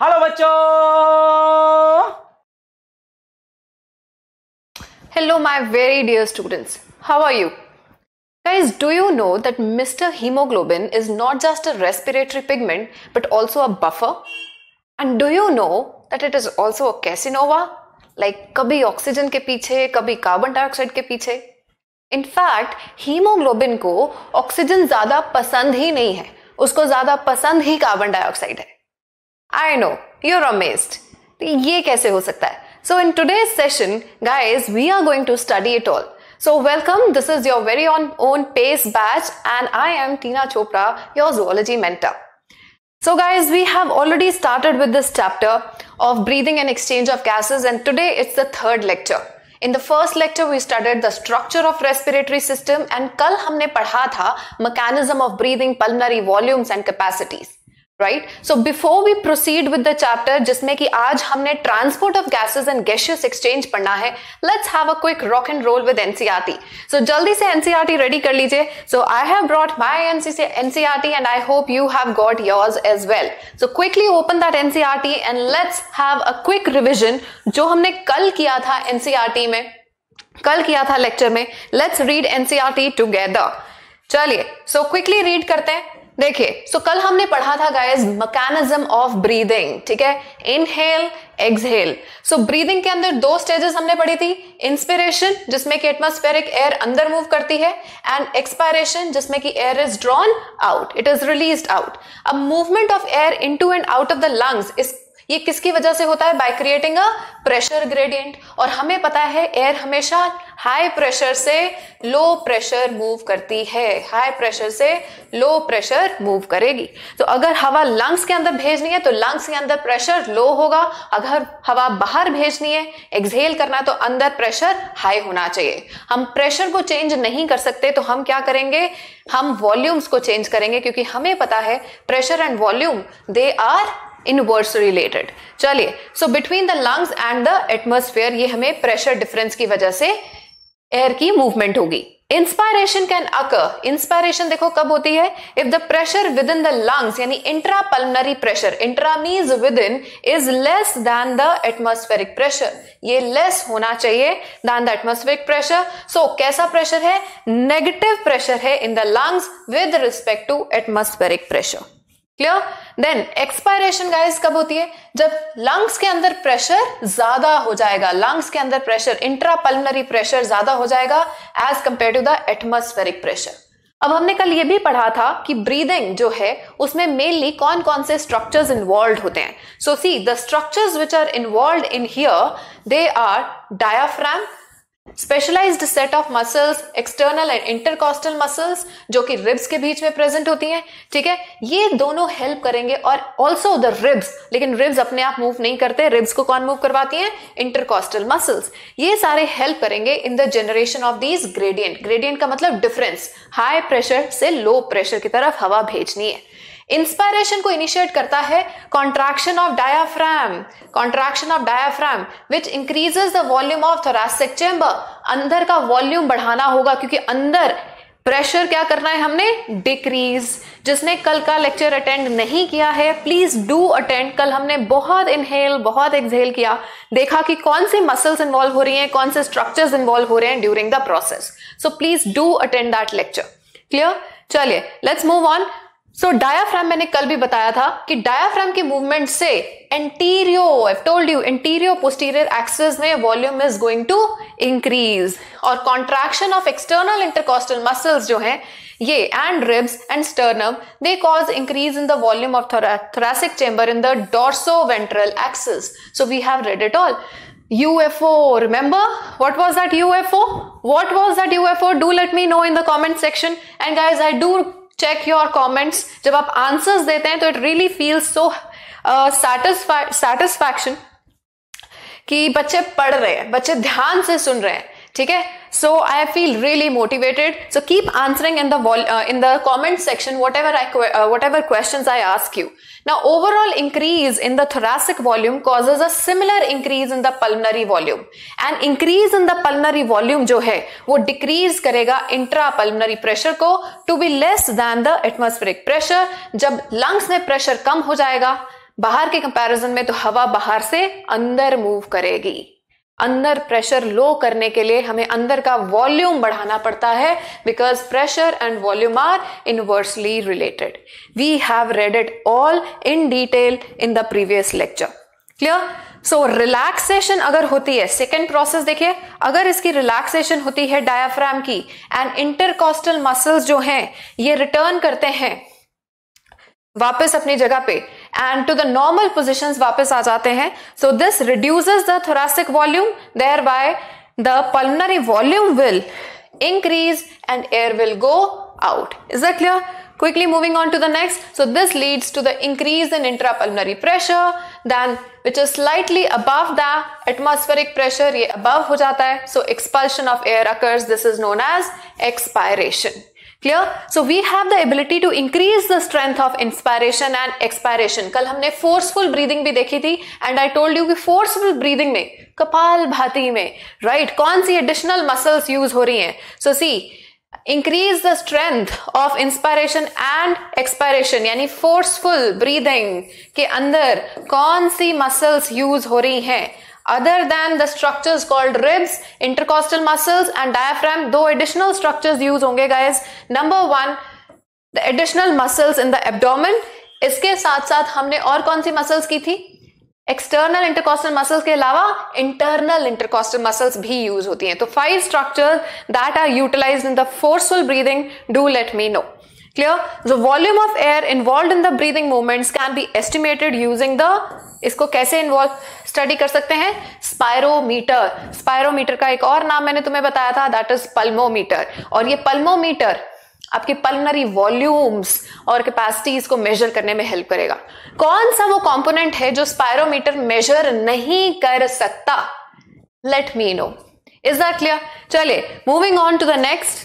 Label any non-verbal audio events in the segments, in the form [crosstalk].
Hello बच्चों Hello, my very dear students. How are you? Guys, do you know that Mr. Hemoglobin is not just a respiratory pigment but also a buffer? And do you know that it is also a Casanova? Like कभी oxygen के पीछे कभी carbon dioxide के पीछे in fact haemoglobin को oxygen ज़्यादा पसंद ही नहीं है उसको ज़्यादा पसंद ही कार्बन डाइऑक्साइड है आई नो यूर अमेज्ड ये कैसे हो सकता है so in today's session guys we are going to study it all So welcome. This is your very own own PACE batch, and I am Tina Chopra, your zoology mentor. So guys, we have already started with this chapter of breathing and exchange of gases, and today it's the third lecture. In the first lecture, we studied the structure of respiratory system, and कल हमने पढ़ा था mechanism of breathing, pulmonary volumes and capacities. Right so before we proceed with the chapter जिसमें कि आज हमने transport of gases and gaseous exchange पढ़ना है let's have a quick rock and roll with NCERT so जल्दी से NCERT ready कर लीजिए। So I have brought my NC NCERT and I hope you have got yours as well so quickly open that NCERT and let's have a quick revision जो हमने कल किया था NCERT में। कल किया था लेक्चर में। लेट्स रीड एनसीआरटी टुगेदर चलिए सो क्विकली रीड करते हैं। देखिए सो कल हमने पढ़ा था गाइस मैकेनिज्म ऑफ़ ब्रीदिंग ठीक है? इनहेल एक्सहेल सो ब्रीदिंग के अंदर दो स्टेजेस हमने पढ़ी थी इंस्पिरेशन जिसमें कि एटमोस्फेरिक एयर अंदर मूव करती है एंड एक्सपायरेशन जिसमें कि air is drawn out it is release out अब movement of air into and out of the lungs इस ये किसकी वजह से होता है? By creating a pressure gradient और हमें पता है एयर हमेशा हाई प्रेशर से लो प्रेशर मूव करती है। हाई प्रेशर से लो प्रेशर मूव करेगी। तो अगर हवा लंग्स के अंदर भेजनी है तो लंग्स के अंदर प्रेशर लो होगा। अगर हवा बाहर भेजनी है एक्सहेल करना तो अंदर प्रेशर हाई होना चाहिए। हम प्रेशर को चेंज नहीं कर सकते तो हम क्या करेंगे? हम वॉल्यूम्स को चेंज करेंगे, क्योंकि हमें पता है pressure and volume they are inverse related चलिए so between the lungs and the atmosphere ये हमें प्रेशर डिफरेंस की वजह से एयर की मूवमेंट होगी। इंस्पायरेशन कैन अकर इंस्पायरेशन देखो कब होती है? If the pressure within the lungs यानी intra pulmonary pressure intra means within is less than the atmospheric pressure ये लेस होना चाहिए than the atmospheric pressure so कैसा प्रेशर है? नेगेटिव प्रेशर है in the lungs with respect to atmospheric pressure clear then expiration guys कब होती है? जब लंग्स के अंदर प्रेशर ज़्यादा हो जाएगा। लंग्स के अंदर प्रेशर इंट्रापल्मनरी प्रेशर ज़्यादा हो जाएगा as compared to the atmospheric pressure अब हमने कल ये भी पढ़ा था कि ब्रीदिंग जो है, उसमें मेनली कौन कौन से स्ट्रक्चर्स इन्वॉल्व होते हैं। So see the structures which are involve in here they are diaphragm specialised set of muscles external and intercostal muscles जो कि रिब्स के बीच में प्रेजेंट होती हैं, ठीक है? ये दोनों हेल्प करेंगे और ऑल्सो द रिब्स लेकिन रिब्स अपने आप मूव नहीं करते रिब्स को कौन मूव करवाती हैं? इंटरकॉस्टल मसल्स ये सारे हेल्प करेंगे in the generation of these gradient gradient का मतलब डिफरेंस हाई प्रेशर से लो प्रेशर की तरफ़ हवा भेजनी है। इंस्पायरेशन को इनिशिएट करता है contraction of diaphragm contraction of diaphragm which increases the volume of thoracic chamber अंदर का वॉल्यूम बढ़ाना होगा, क्योंकि अंदर प्रेशर क्या करना है हमने? डिक्रीज जिसने कल का लेक्चर अटेंड नहीं किया है प्लीज़ डू अटेंड कल हमने बहुत इनहेल बहुत एक्सहेल किया. देखा कि कौन सी मसल्स इन्वॉल्व हो रही हैं, कौन से स्ट्रक्चर्स इन्वॉल्व हो रहे हैं during the process so please do attend that lecture clear चलिए let's move on so diaphragm मैंने कल भी बताया था कि डायाफ्राम के मूवमेंट से antero I told you antero posterior axis में volume is going to increase और contraction of external intercostal muscles जो हैं ये and ribs and sternum they cause increase in the volume of thoracic chamber in the dorso ventral axis so we have read it all UFO. Remember what was that UFO? What was that UFO? Do let me know in the comment section. And guys, I do check your comments जब आप answers देते हैं तो it really feel so satisfaction कि बच्चे पढ़ रहे हैं, बच्चे ध्यान से सुन रहे हैं। ठीक है? So I feel really motivated so keep answering in the in the comment section whatever I whatever question I ask you ना overall increase in the thoracic volume causes a similar increase in the pulmonary volume and increase in the pulmonary volume जो है, वो decrease करेगा intra pulmonary pressure को to be less than the atmospheric pressure जब lungs में pressure कम हो जाएगा, बाहर के कंपेरिजन में तो हवा बाहर से अंदर मूव करेगी। अंदर प्रेशर लो करने के लिए हमें अंदर का वॉल्यूम बढ़ाना पड़ता है because pressure and volume are inversely related we have read it all in detail in the previous lecture clear so relaxation अगर होती है सेकेंड प्रोसेस देखिए, अगर इसकी रिलैक्सेशन होती है डायाफ्राम की एंड इंटरकॉस्टल मसल्स जो हैं, ये रिटर्न करते हैं, वापस अपनी जगह पे and to the normal position वापस आ जाते हैं। So this reduce the thoracic volume thereby the pulmonary volume will increase and air will go out is a clear quickly moving on to the next so this leads to the increase in intrapulmonary pressure than which is slightly above the atmospheric pressure ये above हो जाता है। So expulsion of air occurs this is known as expiration clear so we have the ability to increase the strength of inspiration and expiration कल हमने forceful breathing भी देखी थी and I told you कि forceful breathing में Kapalbhati में right right, कौन सी एडिशनल मसल्स यूज़ हो रही हैं? So see increase the strength of inspiration and expiration यानी फोर्सफुल ब्रीदिंग के अंदर कौन सी मसल्स यूज़ हो रही हैं? Other than the structures called ribs, intercostal muscles and diaphragm, दो additional structures use होंगे guys. Number one, the additional muscles in the abdomen. इसके साथ साथ हमने और कौन सी मसल्स की थी एक्सटर्नल इंटरकॉस्टल मसल्स के अलावा इंटरनल इंटरकॉस्टल मसल्स भी यूज़ होती हैं तो five structure that are utilize in the forceful breathing do let me know clear the volume of air involve in the breathing movements can be estimated using the इसको कैसे involve study कर सकते हैं? Spirometer spirometer का एक और नाम मैंने तुम्हें बताया था दैट इज़ पल्मोमीटर और ये पल्मोमीटर आपकी पल्मनरी वॉल्यूम्स और कैपेसिटीज को मेजर करने में हेल्प करेगा। कौन सा वो कंपोनेंट है जो स्पायरोमीटर मेजर नहीं कर सकता? Let me know is that clear चलिए moving on to the next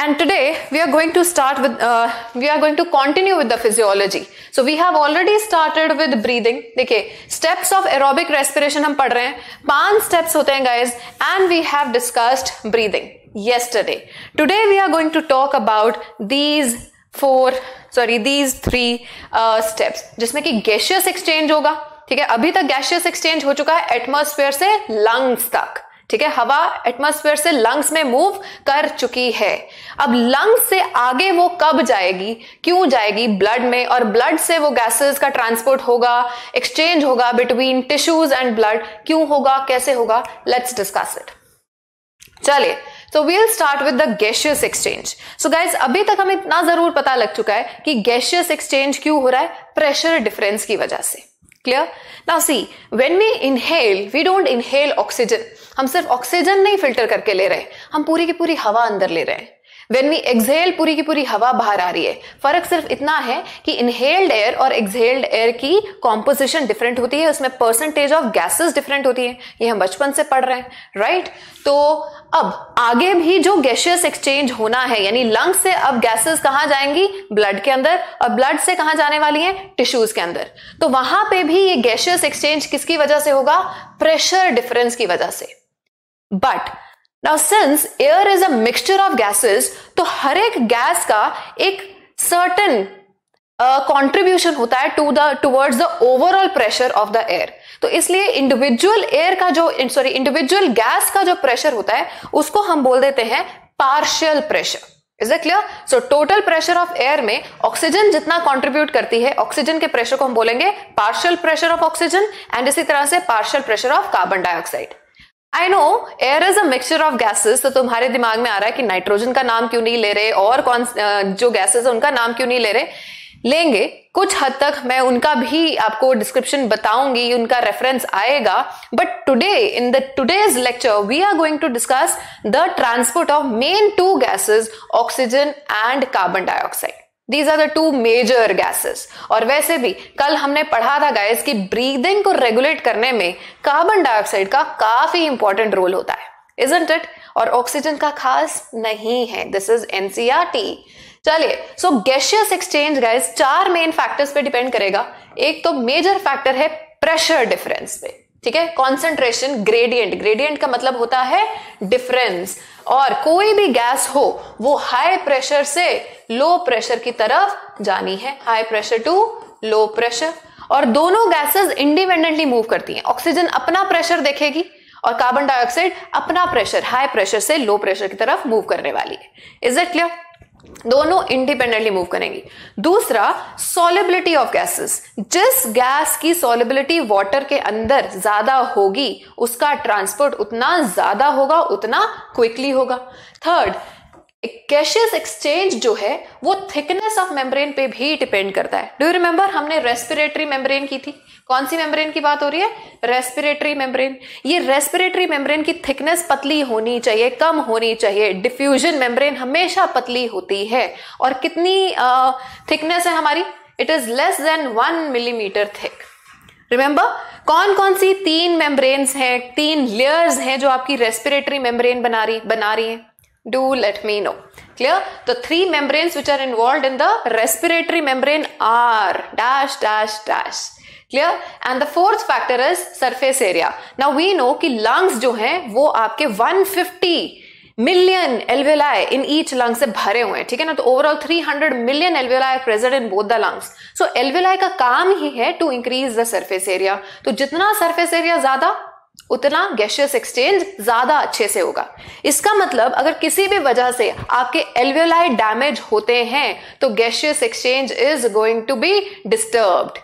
and today we are going to start with uh, we are going to continue with the physiology so we have already started with breathing देखिए steps of aerobic respiration हम पढ़ रहे हैं पाँच steps होते हैं guys and we have discussed breathing yesterday today we are going to talk about these four sorry these three uh, steps जिसमें कि gaseous exchange होगा ठीक है अभी तक गैशियस एक्सचेंज हो चुका है एटमोस्फेयर से लंग्स तक ठीक है, हवा एटमॉस्फेयर से लंग्स में मूव कर चुकी है। अब लंग्स से आगे वो कब जाएगी, क्यों जाएगी? ब्लड में, और ब्लड से वो गैसेस का ट्रांसपोर्ट होगा एक्सचेंज होगा बिटवीन टिश्यूज एंड ब्लड क्यों होगा, कैसे होगा? लेट्स डिस्कस इट चलिए so we'll start with the gaseous exchange so guys अभी तक हमें इतना ज़रूर पता लग चुका है कि गैशियस एक्सचेंज क्यों हो रहा है प्रेशर डिफरेंस की वजह से। Clear now see when we inhale we don't inhale oxygen हम सिर्फ़ ऑक्सीजन नहीं फ़िल्टर करके ले रहे, हम पूरी की पूरी हवा अंदर ले रहे हैं। वेन वी एक्सहेल पूरी की पूरी हवा बाहर आ रही है। फ़र्क सिर्फ़ इतना है कि इनहेल्ड एयर और एक्सहेल्ड एयर की कॉम्पोजिशन डिफरेंट होती है, उसमें परसेंटेज ऑफ़ गैसेस डिफरेंट होती है। ये हम बचपन से पढ़ रहे हैं राइट right? तो अब आगे भी जो गैशियस एक्सचेंज होना है, यानी लंग से अब गैसेस कहाँ जाएँगी? ब्लड के अंदर। और ब्लड से कहाँ जाने वाली है? टिश्यूज के अंदर। तो वहाँ पे भी ये गैशियस एक्सचेंज किसकी वजह से होगा? प्रेशर डिफरेंस की वजह से। But now since air is a mixture of gases तो हर एक गैस का एक सर्टन कॉन्ट्रीब्यूशन uh, होता है to the towards the overall pressure of the air तो इसलिए इंडिविजुअल एयर का जो सॉरी इंडिविजुअल गैस का जो प्रेशर होता है उसको हम बोल देते हैं partial pressure is it clear so total pressure of air में ऑक्सीजन जितना कंट्रीब्यूट करती है ऑक्सीजन के प्रेशर को हम बोलेंगे partial pressure of oxygen and इसी तरह से partial pressure of carbon dioxide I know air is a mixture of gases तो तुम्हारे दिमाग में आ रहा है कि नाइट्रोजन का नाम क्यों नहीं ले रहे, और कौन जो गैसेस है, उनका नाम क्यों नहीं ले रहे? लेंगे, कुछ हद तक मैं उनका भी आपको डिस्क्रिप्शन बताऊँगी, उनका रेफरेंस आएगा but today in the today's lecture we are going to discuss the transport of main two gases oxygen and carbon dioxide these are the two major gases और वैसे भी, कल हमने पढ़ा था गैस कि ब्रीदिंग को रेगुलेट करने में कार्बन डाइऑक्साइड का काफ़ी इंपॉर्टेंट रोल होता है। इजंट इट और ऑक्सीजन का खास नहीं है। दिस इज़ एनसीआरटी चलिए सो गैशियस एक्सचेंज गैस चार मेन फैक्टर्स पे डिपेंड करेगा। एक तो मेजर फैक्टर है प्रेशर डिफरेंस पे। ठीक है? कॉन्सेंट्रेशन ग्रेडियंट ग्रेडियंट का मतलब होता है डिफरेंस और कोई भी गैस हो, वो हाई प्रेशर से लो प्रेशर की तरफ़ जानी है। High pressure to low pressure और दोनों गैसेस इंडिपेंडेंटली मूव करती हैं। ऑक्सीजन अपना प्रेशर देखेगी और कार्बन डाइऑक्साइड अपना प्रेशर हाई प्रेशर से लो प्रेशर की तरफ़ मूव करने वाली है। इज़ इट क्लियर दोनों इंडिपेंडेंटली मूव करेंगी। दूसरा सॉलिबिलिटी ऑफ़ गैसेस जिस गैस की सॉलिबिलिटी वाटर के अंदर ज़्यादा होगी, उसका ट्रांसपोर्ट उतना ज़्यादा होगा, उतना क्विकली होगा। थर्ड गैशियस एक्सचेंज जो है वो थिकनेस ऑफ़ मेम्ब्रेन पे भी डिपेंड करता है। डू यू रिमेंबर हमने रेस्पिरेटरी मेम्ब्रेन की थी? कौन सी मेम्ब्रेन की बात हो रही है? रेस्पिरेटरी मेम्ब्रेन ये रेस्पिरेटरी मेम्ब्रेन की थिकनेस पतली होनी चाहिए कम होनी चाहिए। डिफ्यूजन मेम्ब्रेन हमेशा पतली होती है। और कितनी थिकनेस uh, है हमारी? It is less than one millimetre thick remember कौन कौन सी तीन मेम्ब्रेन्स हैं तीन लेयर्स हैं जो आपकी रेस्पिरेटरी मेम्ब्रेन बना रही बना रही है? Do let me know clear the three membranes which are involved in the respiratory membrane are dash dash dash clear and the fourth factor is surface area now we know कि lungs जो हैं वो आपके 150 million alveoli in each lung से भरे हुए हैं ठीक है ना तो overall 300 million alveoli present in both the lungs so alveoli का काम ही है to increase the surface area तो जितना सरफेस एरिया ज़्यादा उतना गैशियस एक्सचेंज ज़्यादा अच्छे से होगा। इसका मतलब अगर किसी भी वजह से आपके एल्वेलाई डैमेज होते हैं तो gaseous exchange is going to be disturbed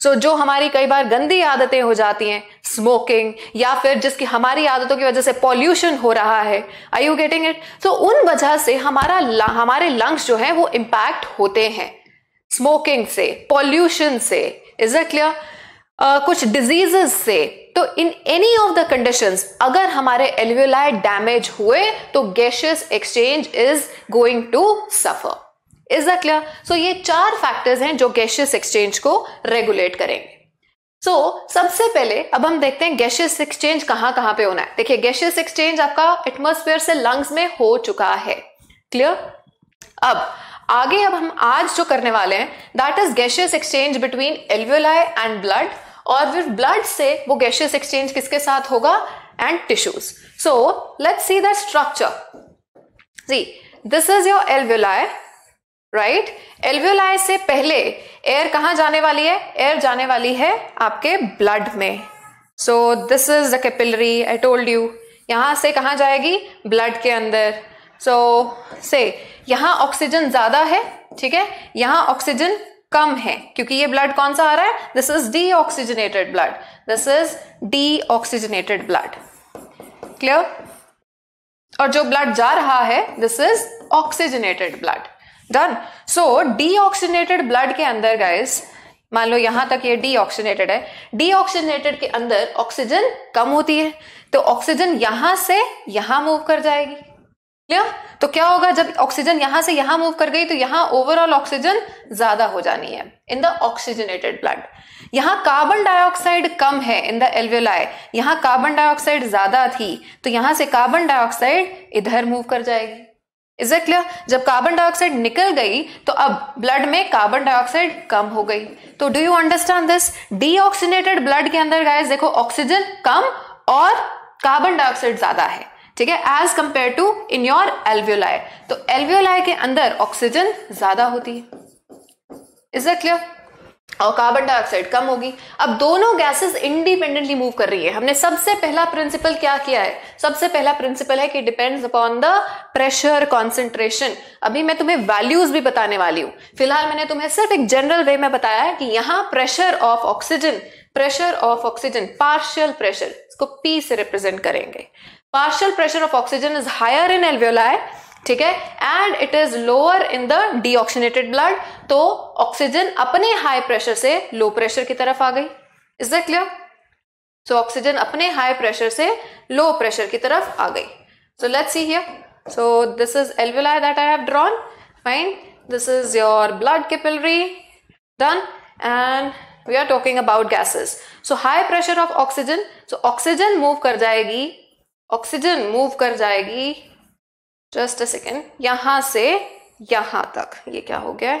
so जो हमारी कई बार गंदी आदतें हो जाती हैं स्मोकिंग या फिर जिसकी हमारी आदतों की वजह से पॉल्यूशन हो रहा है आई यू गेटिंग इट तो उन वजह से हमारा हमारे लंग्स जो है, वो इंपैक्ट होते हैं। स्मोकिंग से पॉल्यूशन से इज़ इट क्लियर कुछ डिजीजेस से तो in any of the condition अगर हमारे एल्वियोलाई डैमेज हुए तो gaseous exchange is going to suffer is the clear so ये चार फैक्टर्स हैं जो गैशियस एक्सचेंज को रेगुलेट करेंगे. सो so, सबसे पहले अब हम देखते हैं गैशियस एक्सचेंज कहाँ कहाँ पे होना है. देखिए गैशियस एक्सचेंज आपका एटमोस्फेयर से लंग्स में हो चुका है. क्लियर अब आगे अब हम आज जो करने वाले हैं that is gaseous exchange between alveoli and blood और फिर ब्लड से वो गैशियस एक्सचेंज किसके साथ होगा? And tissues so let's see the structure see this is your alveoli right alveoli से पहले एयर कहाँ जाने वाली है? एयर जाने वाली है आपके ब्लड में. So this is the capillary I told you यहाँ से कहा जाएगी? ब्लड के अंदर. सो so, से यहाँ ऑक्सीजन ज़्यादा है ठीक है? यहाँ ऑक्सीजन कम है, क्योंकि ये ब्लड कौन सा आ रहा है? This is deoxygenated blood this is deoxygenated blood clear और जो ब्लड जा रहा है this is oxygenated blood done so deoxygenated blood के अंदर गाइस मान लो यहाँ तक ये डी ऑक्सीजनेटेड है डी ऑक्सीजनेटेड के अंदर ऑक्सीजन कम होती है तो ऑक्सीजन यहाँ से यहाँ मूव कर जाएगी। क्लियर? तो क्या होगा, जब ऑक्सीजन यहाँ से यहाँ मूव कर गई तो यहाँ ओवरऑल ऑक्सीजन ज़्यादा हो जानी है इन द ऑक्सीजनेटेड ब्लड यहाँ कार्बन डाइऑक्साइड कम है इन द एल्वेलाई यहाँ कार्बन डाइऑक्साइड ज़्यादा थी तो यहाँ से कार्बन डाइऑक्साइड इधर मूव कर जाएगी. इज़ इट क्लियर जब कार्बन डाइऑक्साइड निकल गई तो अब ब्लड में कार्बन डाइऑक्साइड कम हो गई. तो do you understand this deoxygenated blood के अंदर गाइस देखो ऑक्सीजन कम और कार्बन डाइऑक्साइड ज़्यादा है. ठीक है? As compared to in your alveoli तो एल्व्यूलाई के अंदर ऑक्सीजन ज़्यादा होती है। इज़ दैट क्लियर और कार्बन डाइऑक्साइड कम होगी। अब दोनों गैसेस इंडिपेंडेंटली मूव कर रही है। हमने सबसे पहला प्रिंसिपल क्या किया है? सबसे पहला प्रिंसिपल है कि depends upon the pressure concentration अभी मैं तुम्हें वैल्यूज़ भी बताने वाली हूँ। फ़िलहाल मैंने तुम्हें सिर्फ़ एक जनरल वे में बताया है कि यहाँ pressure of oxygen pressure of oxygen partial pressure इसको पी से रिप्रेजेंट करेंगे। Partial pressure of oxygen is higher in alveoli, ठीक है? And it is lower in the deoxygenated blood तो ऑक्सीजन अपने हाई प्रेशर से लो प्रेशर की तरफ़ आ गई। Is that clear so oxygen अपने हाई प्रेशर से लो प्रेशर की तरफ़ आ गई। So let's see here so this is alveoli that I have drawn fine this is your blood capillary done and we are talking about gases so high pressure of oxygen so oxygen move कर जाएगी oxygen move कर जाएगी। Just a second यहाँ से यहाँ तक। ये क्या हो गया?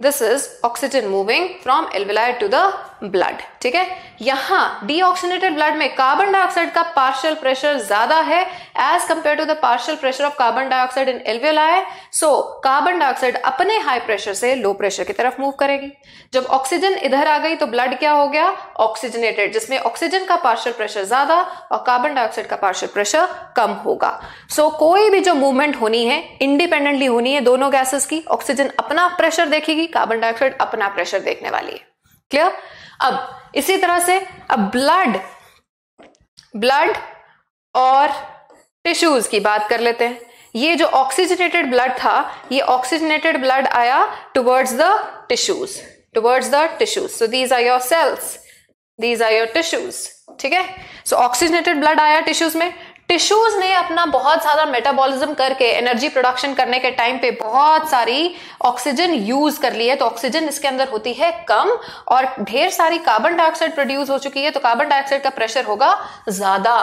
This is oxygen moving from alveoli to the blood ठीक है? यहाँ डीऑक्सीनेटेड ब्लड में कार्बन डाइऑक्साइड का पार्शियल प्रेशर ज़्यादा है as compared to the partial pressure of carbon dioxide in alveoli so carbon dioxide अपने हाई प्रेशर से low pressure की तरफ़ मूव करेगी। जब ऑक्सीजन इधर आ गई तो ब्लड क्या हो गया? ऑक्सीजनेटेड जिसमें ऑक्सीजन का पार्शियल प्रेशर ज़्यादा और कार्बन डाइऑक्साइड का पार्शियल प्रेशर कम होगा। सो so, कोई भी जो मूवमेंट होनी है इंडिपेंडेंटली होनी है दोनों गैसेस की ऑक्सीजन अपना प्रेशर देखेगी कार्बन डाइऑक्साइड अपना प्रेशर देखने वाली है। क्लियर अब इसी तरह से अब ब्लड ब्लड और टिश्यूज की बात कर लेते हैं। ये जो ऑक्सीजनेटेड ब्लड था, ये ऑक्सीजनेटेड ब्लड आया towards the tissues towards the tissues so these are your cells these are your tissues ठीक है? सो ऑक्सीजनेटेड ब्लड आया टिश्यूज में टिश्यूज ने अपना बहुत ज़्यादा मेटाबॉलिज्म करके एनर्जी प्रोडक्शन करने के टाइम पे बहुत सारी ऑक्सीजन यूज़ कर ली है। तो ऑक्सीजन इसके अंदर होती है कम और ढेर सारी कार्बन डाइऑक्साइड प्रोड्यूस हो चुकी है। तो कार्बन डाइऑक्साइड का प्रेशर होगा ज़्यादा।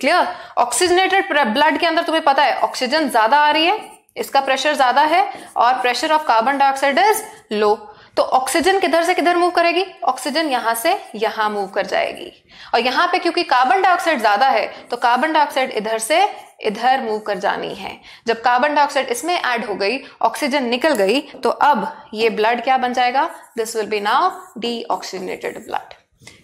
क्लियर ऑक्सीजनेटेड ब्लड के अंदर तुम्हें पता है ऑक्सीजन ज़्यादा आ रही है, इसका प्रेशर ज़्यादा है और pressure of carbon dioxide is low तो ऑक्सीजन किधर से किधर मूव करेगी? ऑक्सीजन यहाँ से यहाँ मूव कर जाएगी। और यहाँ पे क्योंकि कार्बन डाइऑक्साइड ज़्यादा है तो कार्बन डाइऑक्साइड इधर से इधर मूव कर जानी है। जब कार्बन डाइऑक्साइड इसमें ऐड हो गई ऑक्सीजन निकल गई तो अब ये ब्लड क्या बन जाएगा? This will be now deoxygenated blood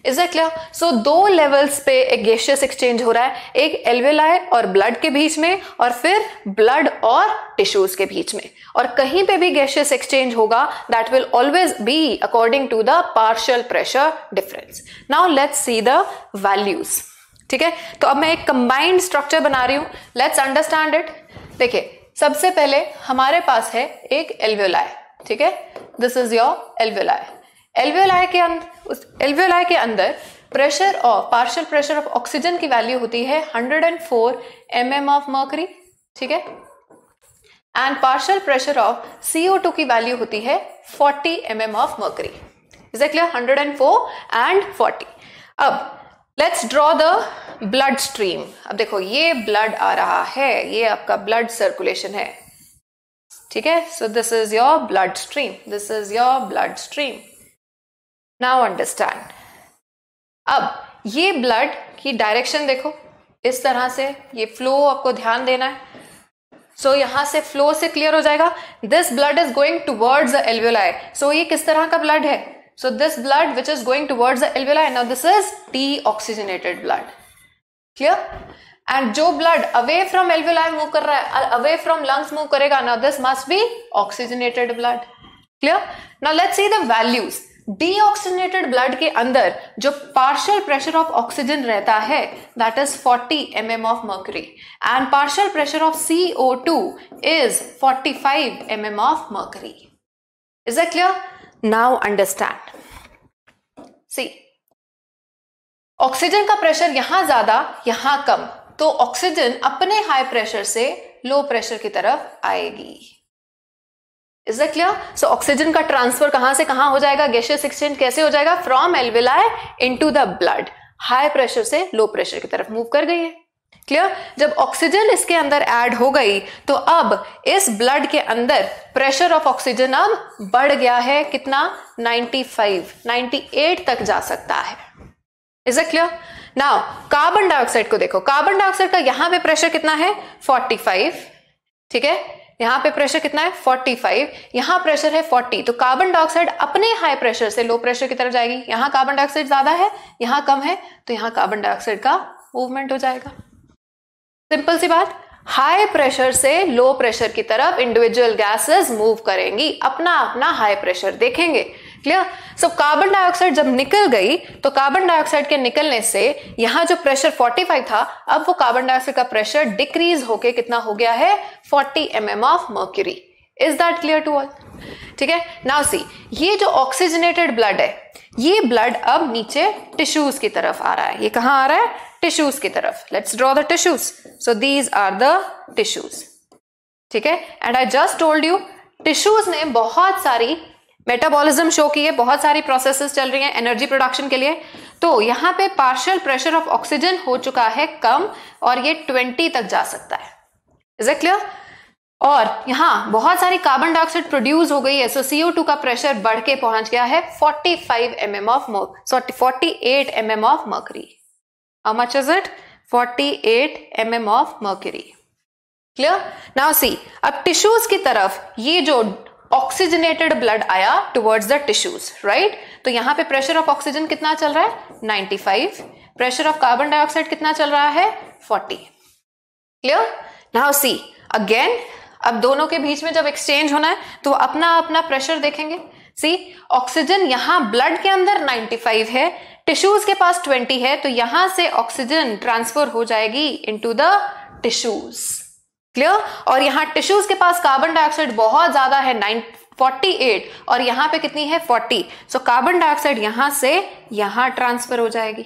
is clear so दो लेवल्स पे एक गैशियस एक्सचेंज हो रहा है। एक एल्वेलाई और ब्लड के बीच में और फिर ब्लड और टिश्यूज के बीच में। और कहीं पे भी गैशियस एक्सचेंज होगा that will always be according to the partial pressure difference now let's see the values ठीक है? तो अब मैं एक कंबाइंड स्ट्रक्चर बना रही हूँ। लेट्स अंडरस्टैंड इट देखिए, सबसे पहले हमारे पास है एक एल्वेलाई ठीक है? This is your alveoli alveoli के अंदर उस एल्वियोलाई के अंदर प्रेशर और पार्शियल प्रेशर ऑफ़ ऑक्सीजन की वैल्यू होती है 104 फोर एम ऑफ़ मर्करी ठीक है? And partial pressure of CO2 की वैल्यू होती है 40 M M of mercury is a clear 104 and 40 अब let's draw the blood stream अब देखो, ये ब्लड आ रहा है, ये आपका ब्लड सर्कुलेशन है. ठीक है? So this is your blood stream this is your blood stream now understand अब ये ब्लड की डायरेक्शन देखो। इस तरह से ये फ्लो आपको ध्यान देना है। सो so, यहाँ से फ्लो से क्लियर हो जाएगा। This blood is going towards the alveoli so ये किस तरह का ब्लड है? So this blood which is going towards the alveoli now this is deoxygenated blood clear and जो blood away from alveoli move कर रहा है अवे फ्रॉम लंग्स मूव करेगा now this must be oxygenated blood clear now let's see the values deoxygenated blood के अंदर जो partial pressure of oxygen रहता है that is 40 M M of mercury and partial pressure of C O two is 45 M M of mercury is it clear now understand see oxygen का pressure यहाँ ज़्यादा, यहाँ कम. तो ऑक्सीजन अपने high pressure से low pressure की तरफ़ आएगी. Is the clear so oxygen का ट्रांसफ़र कहाँ से कहाँ हो जाएगा? गैशियस एक्सचेंज कैसे हो जाएगा? From alveoli into the blood high pressure से लो प्रेशर की तरफ़ मूव कर गई है। क्लियर जब ऑक्सीजन इसके अंदर ऐड हो गई तो अब इस ब्लड के अंदर प्रेशर ऑफ़ ऑक्सीजन अब बढ़ गया है। कितना? 95 98 तक जा सकता है। Is it clear now carbon dioxide को देखो। कार्बन डाइऑक्साइड का यहाँ पे प्रेशर कितना है? 45 ठीक है? यहाँ पे प्रेशर कितना है? 45 यहाँ प्रेशर है 40 तो कार्बन डाइऑक्साइड अपने हाई प्रेशर से लो प्रेशर की तरफ़ जाएगी। यहाँ कार्बन डाइऑक्साइड ज़्यादा है, यहाँ कम है तो यहाँ कार्बन डाइऑक्साइड का मूवमेंट हो जाएगा। सिंपल सी बात हाई प्रेशर से लो प्रेशर की तरफ़ इंडिविजुअल गैसेस मूव करेंगी। अपना अपना हाई प्रेशर देखेंगे। क्लियर? सो कार्बन डाइऑक्साइड जब निकल गई तो कार्बन डाइऑक्साइड के निकलने से यहाँ जो प्रेशर 45 था, अब वो कार्बन डाइऑक्साइड का प्रेशर डिक्रीज होके कितना हो गया है? 40 M M of mercury is that clear to all ठीक है? नाउ सी ये जो ऑक्सीजनेटेड ब्लड है, ये ब्लड अब नीचे टिश्यूज की तरफ़ आ रहा है। ये कहाँ आ रहा है? टिश्यूज की तरफ़. Let's draw the tissues so these are the tissues ठीक है? And I just told you tissues ने बहुत सारी मेटाबॉलिज्म शो की है, बहुत सारी प्रोसेसेस चल रही हैं एनर्जी प्रोडक्शन के लिए। तो यहाँ पे पार्शियल प्रेशर ऑफ़ ऑक्सीजन हो चुका है कम और ये 20 तक जा सकता है। इज़ इट क्लियर और यहाँ बहुत सारी कार्बन डाइऑक्साइड प्रोड्यूस हो गई है सो सीओ टू का प्रेशर बढ़ के पहुँच गया है 45 five M M of sorry 48 M M of mercury how much is it 48 M M of mercury clear now see अब टिश्यूज की तरफ़ ये जो ऑक्सीजनेटेड ब्लड आया टुवर्ड्स द टिश्यूज राइट तो यहाँ पे प्रेशर ऑफ़ ऑक्सीजन कितना चल रहा है? 95 प्रेशर ऑफ़ कार्बन डाइऑक्साइड कितना चल रहा है? 40 क्लियर नाउ सी अगेन अब दोनों के बीच में जब एक्सचेंज होना है तो अपना अपना प्रेशर देखेंगे। सी ऑक्सीजन यहाँ ब्लड के अंदर 95 है टिश्यूज के पास 20 है तो यहाँ से ऑक्सीजन ट्रांसफ़र हो जाएगी इनटू द टिश्यूज क्लियर और यहाँ टिश्यूज के पास कार्बन डाइऑक्साइड बहुत ज़्यादा है 9 48 और यहाँ पे कितनी है? 40 सो कार्बन डाइऑक्साइड यहाँ से यहाँ ट्रांसफ़र हो जाएगी.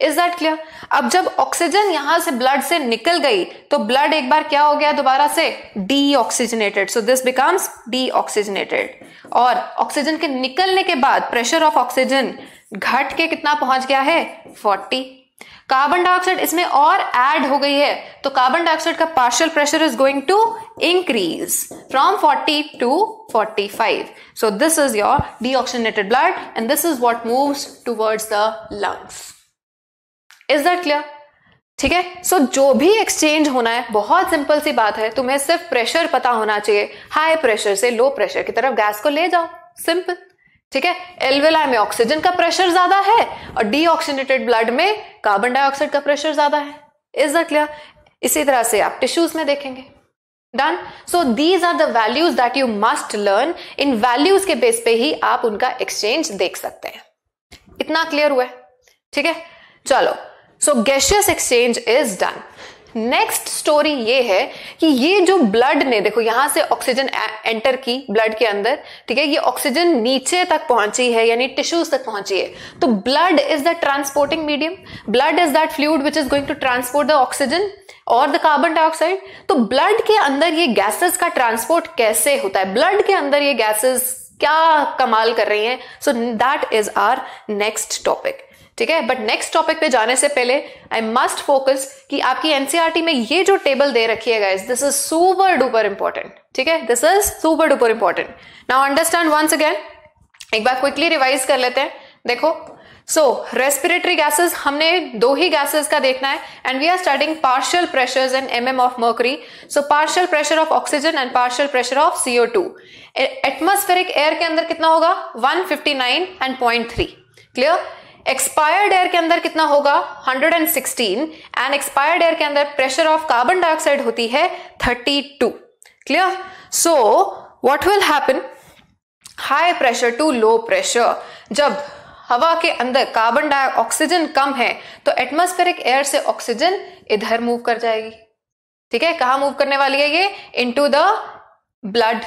इज़ दैट क्लियर अब जब ऑक्सीजन यहाँ से ब्लड से निकल गई तो ब्लड एक बार क्या हो गया दोबारा से? Deoxygenated so this becomes deoxygenated और ऑक्सीजन के निकलने के बाद प्रेशर ऑफ़ ऑक्सीजन घट के कितना पहुँच गया है? 40 कार्बन डाइऑक्साइड इसमें और ऐड हो गई है। तो कार्बन डाइऑक्साइड का partial pressure is going to increase from 40 to 45 so this is your deoxygenated blood and this is what moves towards the lungs is that clear ठीक है? सो जो भी एक्सचेंज होना है, बहुत सिंपल सी बात है। तुम्हें सिर्फ़ प्रेशर पता होना चाहिए। हाई प्रेशर से लो प्रेशर की तरफ़ गैस को ले जाओ। सिंपल ठीक है? एल्वेला में ऑक्सीजन का प्रेशर ज़्यादा है और डीऑक्सीनेटेड ब्लड में कार्बन डाइऑक्साइड का प्रेशर ज़्यादा है। इज़ द क्लियर इसी तरह से आप टिश्यूज में देखेंगे। Done so these are the values that you must learn in values के बेस पे ही आप उनका एक्सचेंज देख सकते हैं। इतना क्लियर हुआ है? ठीक है? चलो. So gaseous exchange is done next story ये है कि ये जो ब्लड ने, देखो यहाँ से ऑक्सीजन एंटर की ब्लड के अंदर, ठीक है? ये ऑक्सीजन नीचे तक पहुँची है, यानी टिश्यूज तक पहुँची है। तो blood is the transporting medium blood is that fluid which is going to transport the oxygen और द कार्बन डाइऑक्साइड तो ब्लड के अंदर ये गैसेस का ट्रांसपोर्ट कैसे होता है? ब्लड के अंदर ये गैसेस क्या कमाल कर रही हैं? So that is our next topic ठीक है? बट नेक्स्ट टॉपिक पे जाने से पहले आई मस्ट फोकस कि आपकी एनसीआरटी e में ये जो टेबल दे रखी है this is super duper important ठीक है? This is super duper important now understand once again एक बार क्विकली रिवाइज कर लेते हैं। देखो सो रेस्पिरेटरी गैसेस हमने दो ही गैसेस का देखना है and we are starting partial pressures and M M of mercury so partial pressure of oxygen and partial pressure of CO two atmospheric air के अंदर कितना होगा? 159 and point three clear expired air के अंदर कितना होगा? 116 एंड सिक्सटीन एक्सपायर्ड एयर के अंदर प्रेशर ऑफ़ कार्बन डाइऑक्साइड होती है 32 clear so what will happen high pressure to low pressure जब हवा के अंदर कार्बन डाइऑक्साइड ऑक्सीजन कम है तो एटमोस्फेरिक एयर से ऑक्सीजन इधर मूव कर जाएगी। ठीक है? कहा मूव करने वाली है ये? Into the blood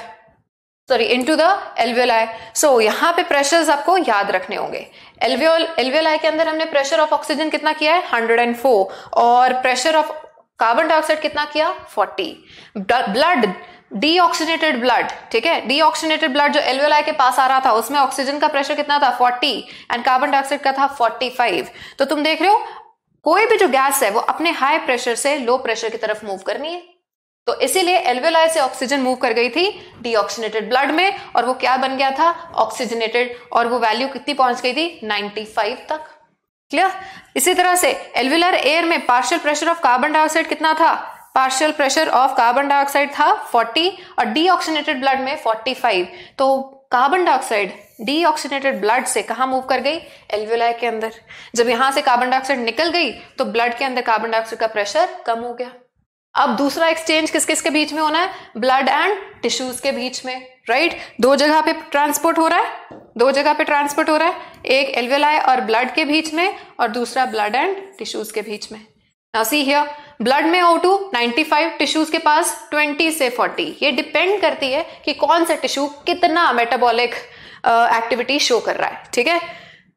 sorry into the alveoli so यहाँ पे प्रेशर्स आपको याद रखने होंगे। एल्वियोल एल्वियोलाई के अंदर हमने प्रेशर ऑफ़ ऑक्सीजन कितना किया है? 104 और प्रेशर ऑफ़ कार्बन डाइऑक्साइड कितना किया? 40 ब्लड डीऑक्सीनेटेड ब्लड ठीक है? डी डीऑक्सीनेटेड ब्लड जो एल्वियोलाई के पास आ रहा था, उसमें ऑक्सीजन का प्रेशर कितना था? 40 एंड कार्बन डाइऑक्साइड का था? 45 तो तुम देख रहे हो, कोई भी जो गैस है, वो अपने हाई प्रेशर से लो प्रेशर की तरफ़ मूव करनी है। तो इसीलिए एल्वेलाई से ऑक्सीजन मूव कर गई थी डीऑक्सीनेटेड ब्लड में, और वो क्या बन गया था? ऑक्सीजनेटेड और वो वैल्यू कितनी पहुँच गई थी? 95 तक। क्लियर इसी तरह से एल्वेलर एयर में partial pressure of carbon dioxide कितना था? Partial pressure of carbon dioxide था 40 और डीऑक्सीनेटेड ब्लड में 45 तो कार्बन डाइऑक्साइड डीऑक्सीनेटेड ब्लड से कहा मूव कर गई? एल्वेलाई के अंदर। जब यहाँ से कार्बन डाइऑक्साइड निकल गई तो ब्लड के अंदर कार्बन डाइऑक्साइड का प्रेशर कम हो गया। अब दूसरा एक्सचेंज किस किस के बीच में होना है? ब्लड एंड टिश्यूज के बीच में राइट right? दो जगह पे ट्रांसपोर्ट हो रहा है, दो जगह पे ट्रांसपोर्ट हो रहा है, एक एल्वेलाई और ब्लड के बीच में और दूसरा ब्लड एंड टिश्यूज के बीच में। नाउ सी हियर ब्लड में O2 95 टिश्यूज के पास 20 से 40 ये डिपेंड करती है कि कौन सा टिश्यू कितना मेटाबॉलिक एक्टिविटी शो कर रहा है, ठीक है?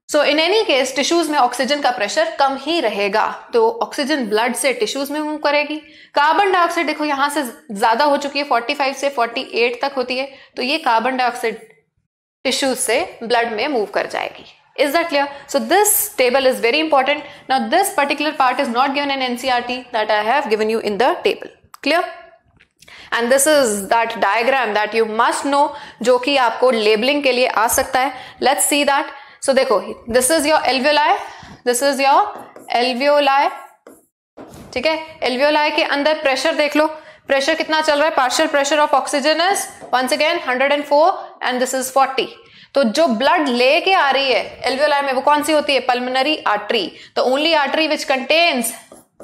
So in any case tissues में ऑक्सीजन का प्रेशर कम ही रहेगा। तो ऑक्सीजन ब्लड से टिश्यूज में मूव करेगी। कार्बन डाइऑक्साइड देखो, यहाँ से ज़्यादा हो चुकी है 45 से 48 तक होती है। तो ये कार्बन डाइऑक्साइड टिश्यूज से ब्लड में मूव कर जाएगी। Is that clear? So, this table is very important. Now, this particular part is not given in ncrt that i have given you in the table. Clear? And this is that diagram that you must know जो कि आपको labeling के लिए आ सकता है। Let's see that so देखो this is your alveoli this is your alveoli ठीक है? एल्वियोलाई के अंदर प्रेशर देख लो। प्रेशर कितना चल रहा है? Partial pressure of oxygen is once again 104 and this is 40 तो जो ब्लड लेके आ रही है एल्वियोलाई में, वो कौन सी होती है? पल्मोनरी आर्टरी तो only artery which contains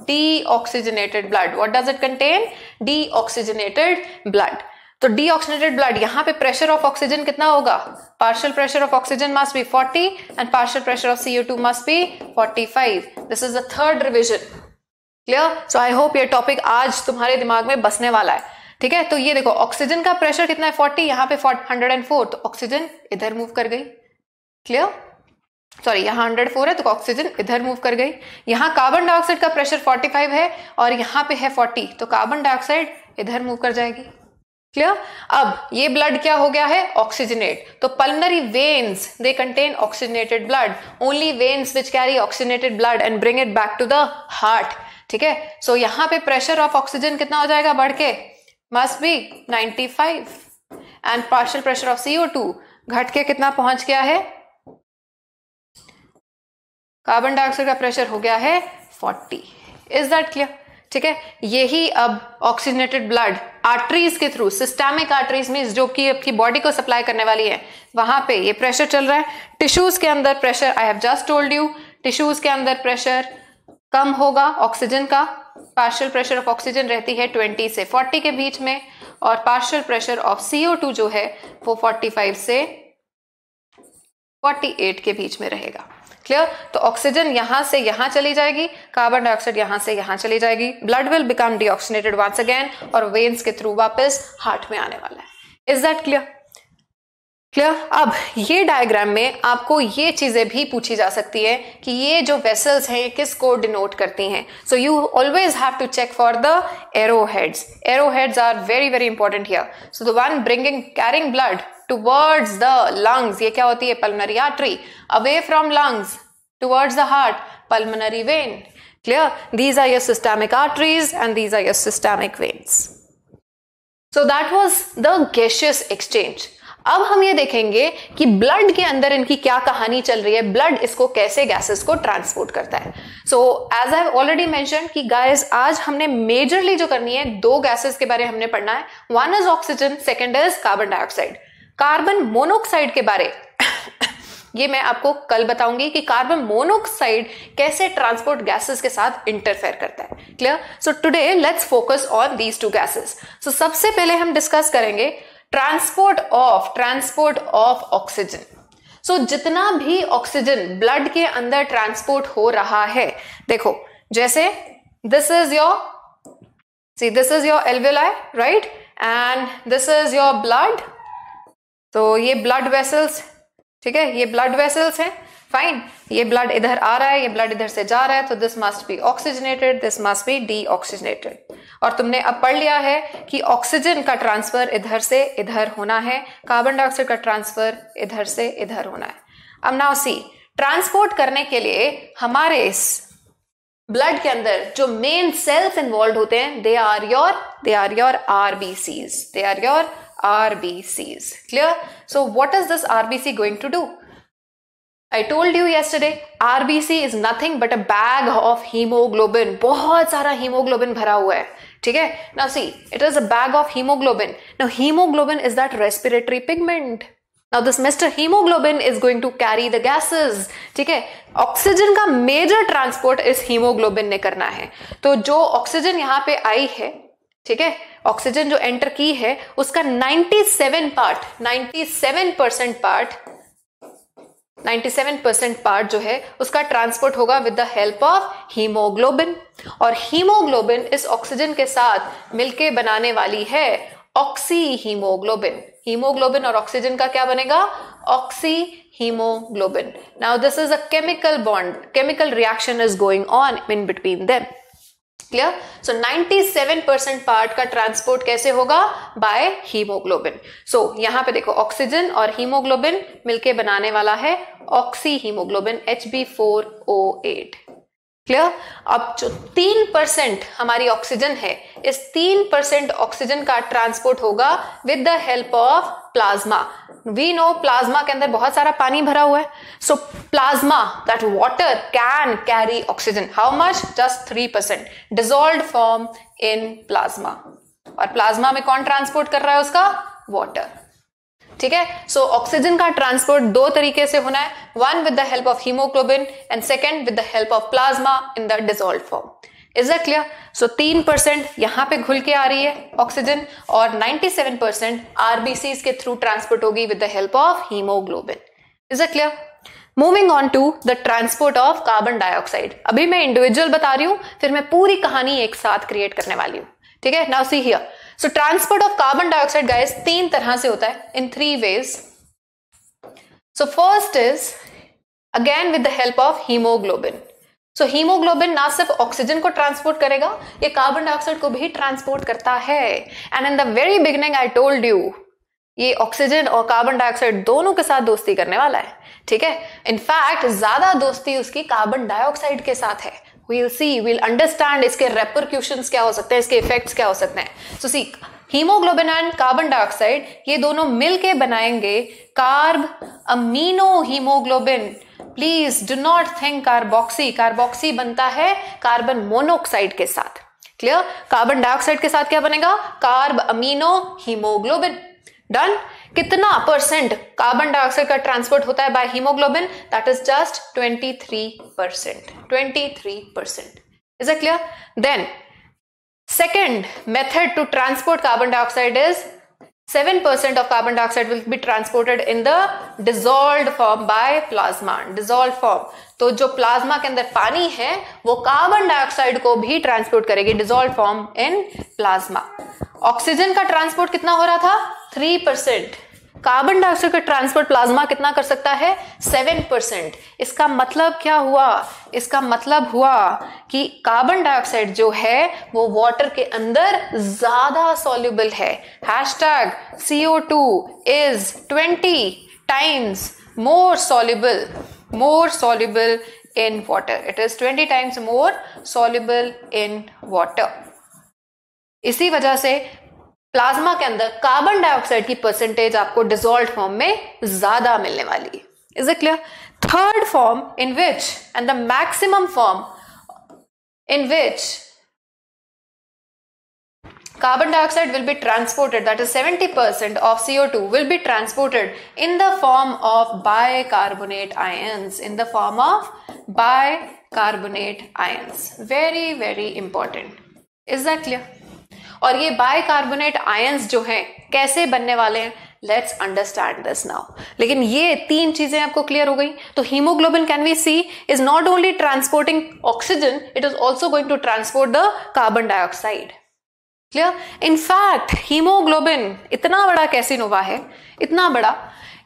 deoxygenated blood. What does it contain? Deoxygenated blood. तो डीऑक्सीनेटेड ब्लड यहाँ पे प्रेशर ऑफ़ ऑक्सीजन कितना होगा? Partial pressure of oxygen must be 40 and partial pressure of CO2 must be 45 this is the third revision clear so I hope ये topic आज तुम्हारे दिमाग में बसने वाला है। ठीक है? तो ये देखो ऑक्सीजन का प्रेशर कितना है? 40 यहाँ पे 104 तो ऑक्सीजन इधर मूव कर गई। क्लियर सॉरी यहाँ हंड्रेड फोर है तो ऑक्सीजन इधर मूव कर गई। यहाँ कार्बन डाइऑक्साइड का प्रेशर 45 है और यहाँ पे है 40 तो कार्बन डाइऑक्साइड इधर मूव कर जाएगी। क्लियर अब ये ब्लड क्या हो गया है? ऑक्सीजनेट तो pulmonary veins they contain oxygenated blood only veins which carry oxygenated blood and bring it back to the heart ठीक है? सो यहाँ पे प्रेशर ऑफ़ ऑक्सीजन कितना हो जाएगा बढ़ के? Must be 95 and partial pressure of CO two घट के कितना पहुँच गया है? कार्बन डाइऑक्साइड का प्रेशर हो गया है 40 इज़ दैट क्लियर ठीक है? यही अब ऑक्सीजनेटेड ब्लड आर्टरीज के थ्रू सिस्टमिक आर्टरीज में जो कि आपकी बॉडी को सप्लाई करने वाली है, वहाँ पे ये प्रेशर चल रहा है। टिश्यूज के अंदर pressure I have just told you tissues के अंदर प्रेशर कम होगा ऑक्सीजन का पार्शियल प्रेशर ऑफ़ ऑक्सीजन रहती है 20 से 40 के बीच में, और पार्शियल प्रेशर ऑफ़ CO2 जो है, वो 45 से 48 के बीच में रहेगा। क्लियर तो ऑक्सीजन यहाँ से यहाँ चली जाएगी कार्बन डाइऑक्साइड यहाँ से यहाँ चली जाएगी। Blood will become deoxygenated once again और वेन्स के थ्रू वापस हार्ट में आने वाला है। Is that clear clear? अब ये डायग्राम में आपको ये चीज़ें भी पूछी जा सकती है कि ये जो वेसल्स हैं किस को डिनोट करती हैं? So you always have to check for the arrow heads arrow heads are very very important here so the one bringing carrying blood towards the lungs ये क्या होती है? Pulmonary artery away from lungs towards the heart pulmonary vein clear these are your systemic arteries and these are your systemic veins so that was the gaseous exchange अब हम ये देखेंगे कि blood के अंदर इनकी क्या कहानी चल रही है ब्लड इसको कैसे गैसेस को ट्रांसपोर्ट करता है। So as I already mention कि गाइस आज हमने मेजरली जो करनी है, दो गैसेस के बारे हमने पढ़ना है। One is oxygen second is carbon dioxide carbon monoxide के बारे [coughs] ये मैं आपको कल बताऊँगी कि कार्बन मोनोक्साइड कैसे ट्रांसपोर्ट गैसेस के साथ इंटरफेयर करता है। Clear so today let's focus on these two gases so सबसे पहले हम डिस्कस करेंगे transport of transport of oxygen. So जितना भी ऑक्सीजन ब्लड के अंदर ट्रांसपोर्ट हो रहा है, देखो, जैसे this is your see this is your alveoli right and this is your blood तो ये ब्लड वेसल्स ठीक है? ये ब्लड वेसल्स हैं फाइन ये ब्लड इधर आ रहा है, ये ब्लड इधर से जा रहा है तो this must be oxygenated this must be deoxygenated और तुमने अब पढ़ लिया है कि ऑक्सीजन का ट्रांसफ़र इधर से इधर होना है कार्बन डाइऑक्साइड का ट्रांसफ़र इधर से इधर होना है। अब नाउ सी ट्रांसपोर्ट करने के लिए हमारे इस ब्लड के अंदर जो मेन सेल्स इन्वॉल्व होते हैं they are your they are your RBCs they are your RBCs clear so what is this RBC going to do I told you yesterday, RBC is nothing but a bag of hemoglobin. बहुत सारा hemoglobin भरा हुआ है। ठीक है Now see, it is a bag of hemoglobin. Now hemoglobin is that respiratory pigment. Now this Mr. Hemoglobin is going to carry the gases. ठीक है oxygen का मेजर ट्रांसपोर्ट इस हीमोग्लोबिन ने करना है तो जो ऑक्सीजन यहाँ पे आई है ठीक है ऑक्सीजन जो एंटर की है उसका 97 part 97 percent part 97 percent part जो है, उसका ट्रांसपोर्ट होगा with the help of haemoglobin और हीमोग्लोबिन इस ऑक्सीजन के साथ मिलके बनाने वाली है ऑक्सी हीमोग्लोबिन हीमोग्लोबिन और ऑक्सीजन का क्या बनेगा? Oxyhaemoglobin now this is a chemical bond chemical reaction is going on in between them clear so 97 percent part का ट्रांसपोर्ट कैसे होगा? बाय हीमोग्लोबिन सो यहाँ पे देखो ऑक्सीजन और हीमोग्लोबिन मिलके बनाने वाला है oxyhaemoglobin H B four O eight clear अब जो तीन परसेंट हमारी ऑक्सीजन है, इस तीन परसेंट ऑक्सीजन का ट्रांसपोर्ट होगा with the help of plasma we know plasma के अंदर बहुत सारा पानी भरा हुआ है. So plasma that water can carry oxygen how much just three percent dissolve form in plasma और प्लाज्मा में कौन ट्रांसपोर्ट कर रहा है उसका? वाटर ठीक है? सो ऑक्सीजन का ट्रांसपोर्ट दो तरीके से होना है. One with the help of haemoglobin and second with the help of plasma in the dissolve form is the clear so तीन परसेंट यहाँ पे घुल के आ रही है ऑक्सीजन और 97 परसेंट आरबीसी के थ्रू ट्रांसपोर्ट होगी with the help of haemoglobin is the clear moving on to the transport of carbon dioxide अभी मैं इंडिविजुअल बता रही हूँ, फिर मैं पूरी कहानी एक साथ क्रिएट करने वाली हूँ. ठीक है? Now see here so transport of carbon dioxide guys तीन तरह से होता है in three ways so first is again with the help of haemoglobin so haemoglobin ना सिर्फ़ ऑक्सीजन को ट्रांसपोर्ट करेगा, ये कार्बन डाइऑक्साइड को भी ट्रांसपोर्ट करता है. And in the very beginning I told you ये ऑक्सीजन और कार्बन डाइऑक्साइड दोनों के साथ दोस्ती करने वाला है, ठीक है? इनफैक्ट ज़्यादा दोस्ती उसकी कार्बन डाइऑक्साइड के साथ है. We'll see. We'll understand इसके repercussions क्या हो सकते हैं, इसके इफेक्ट्स क्या हो सकते हैं. So haemoglobin and carbon dioxide ये दोनों मिलके बनाएँगे. Carbamino haemoglobin please do not think carboxy carboxy बनता है कार्बन मोनोक्साइड के साथ. क्लियर कार्बन डाइऑक्साइड के साथ क्या बनेगा? कार्ब अमीनो हीमोग्लोबिन डन कितना परसेंट कार्बन डाइऑक्साइड का ट्रांसपोर्ट होता है by haemoglobin that is just 23 percent 23 percent is a clear then second method to transport carbon dioxide is 7% of carbon dioxide will be transported in the dissolved form by plasma, dissolved form. तो जो plasma के अंदर पानी है, वो carbon dioxide को भी transport करेगी dissolve form in plasma oxygen का ट्रांसपोर्ट कितना हो रहा था? थ्री परसेंट कार्बन डाइऑक्साइड का ट्रांसपोर्ट प्लाज्मा कितना कर सकता है? सेवन परसेंट इसका मतलब क्या हुआ? इसका मतलब हुआ कि कार्बन डाइऑक्साइड जो है, वो वाटर के अंदर ज़्यादा सॉल्युबल है। Hashtag CO two is twenty times more soluble more soluble in water it is twenty times more soluble in water इसी वजह से प्लाज्मा के अंदर कार्बन डाइऑक्साइड की परसेंटेज आपको डिजोल्व फॉर्म में ज्यादा मिलने वाली is it clear third form in which and the maximum form in which carbon dioxide will be transported that is 70% of CO2 will be transported in the form of bicarbonate ions in the form of bicarbonate ions very very important is that clear और ये bicarbonate ions जो हैं, कैसे बनने वाले हैं? Let's understand this now लेकिन ये तीन चीज़ें आपको क्लियर हो गई। तो haemoglobin can we see is not only transporting oxygen it is also going to transport the carbon dioxide clear in fact haemoglobin इतना बड़ा कैसिनोवा है, इतना बड़ा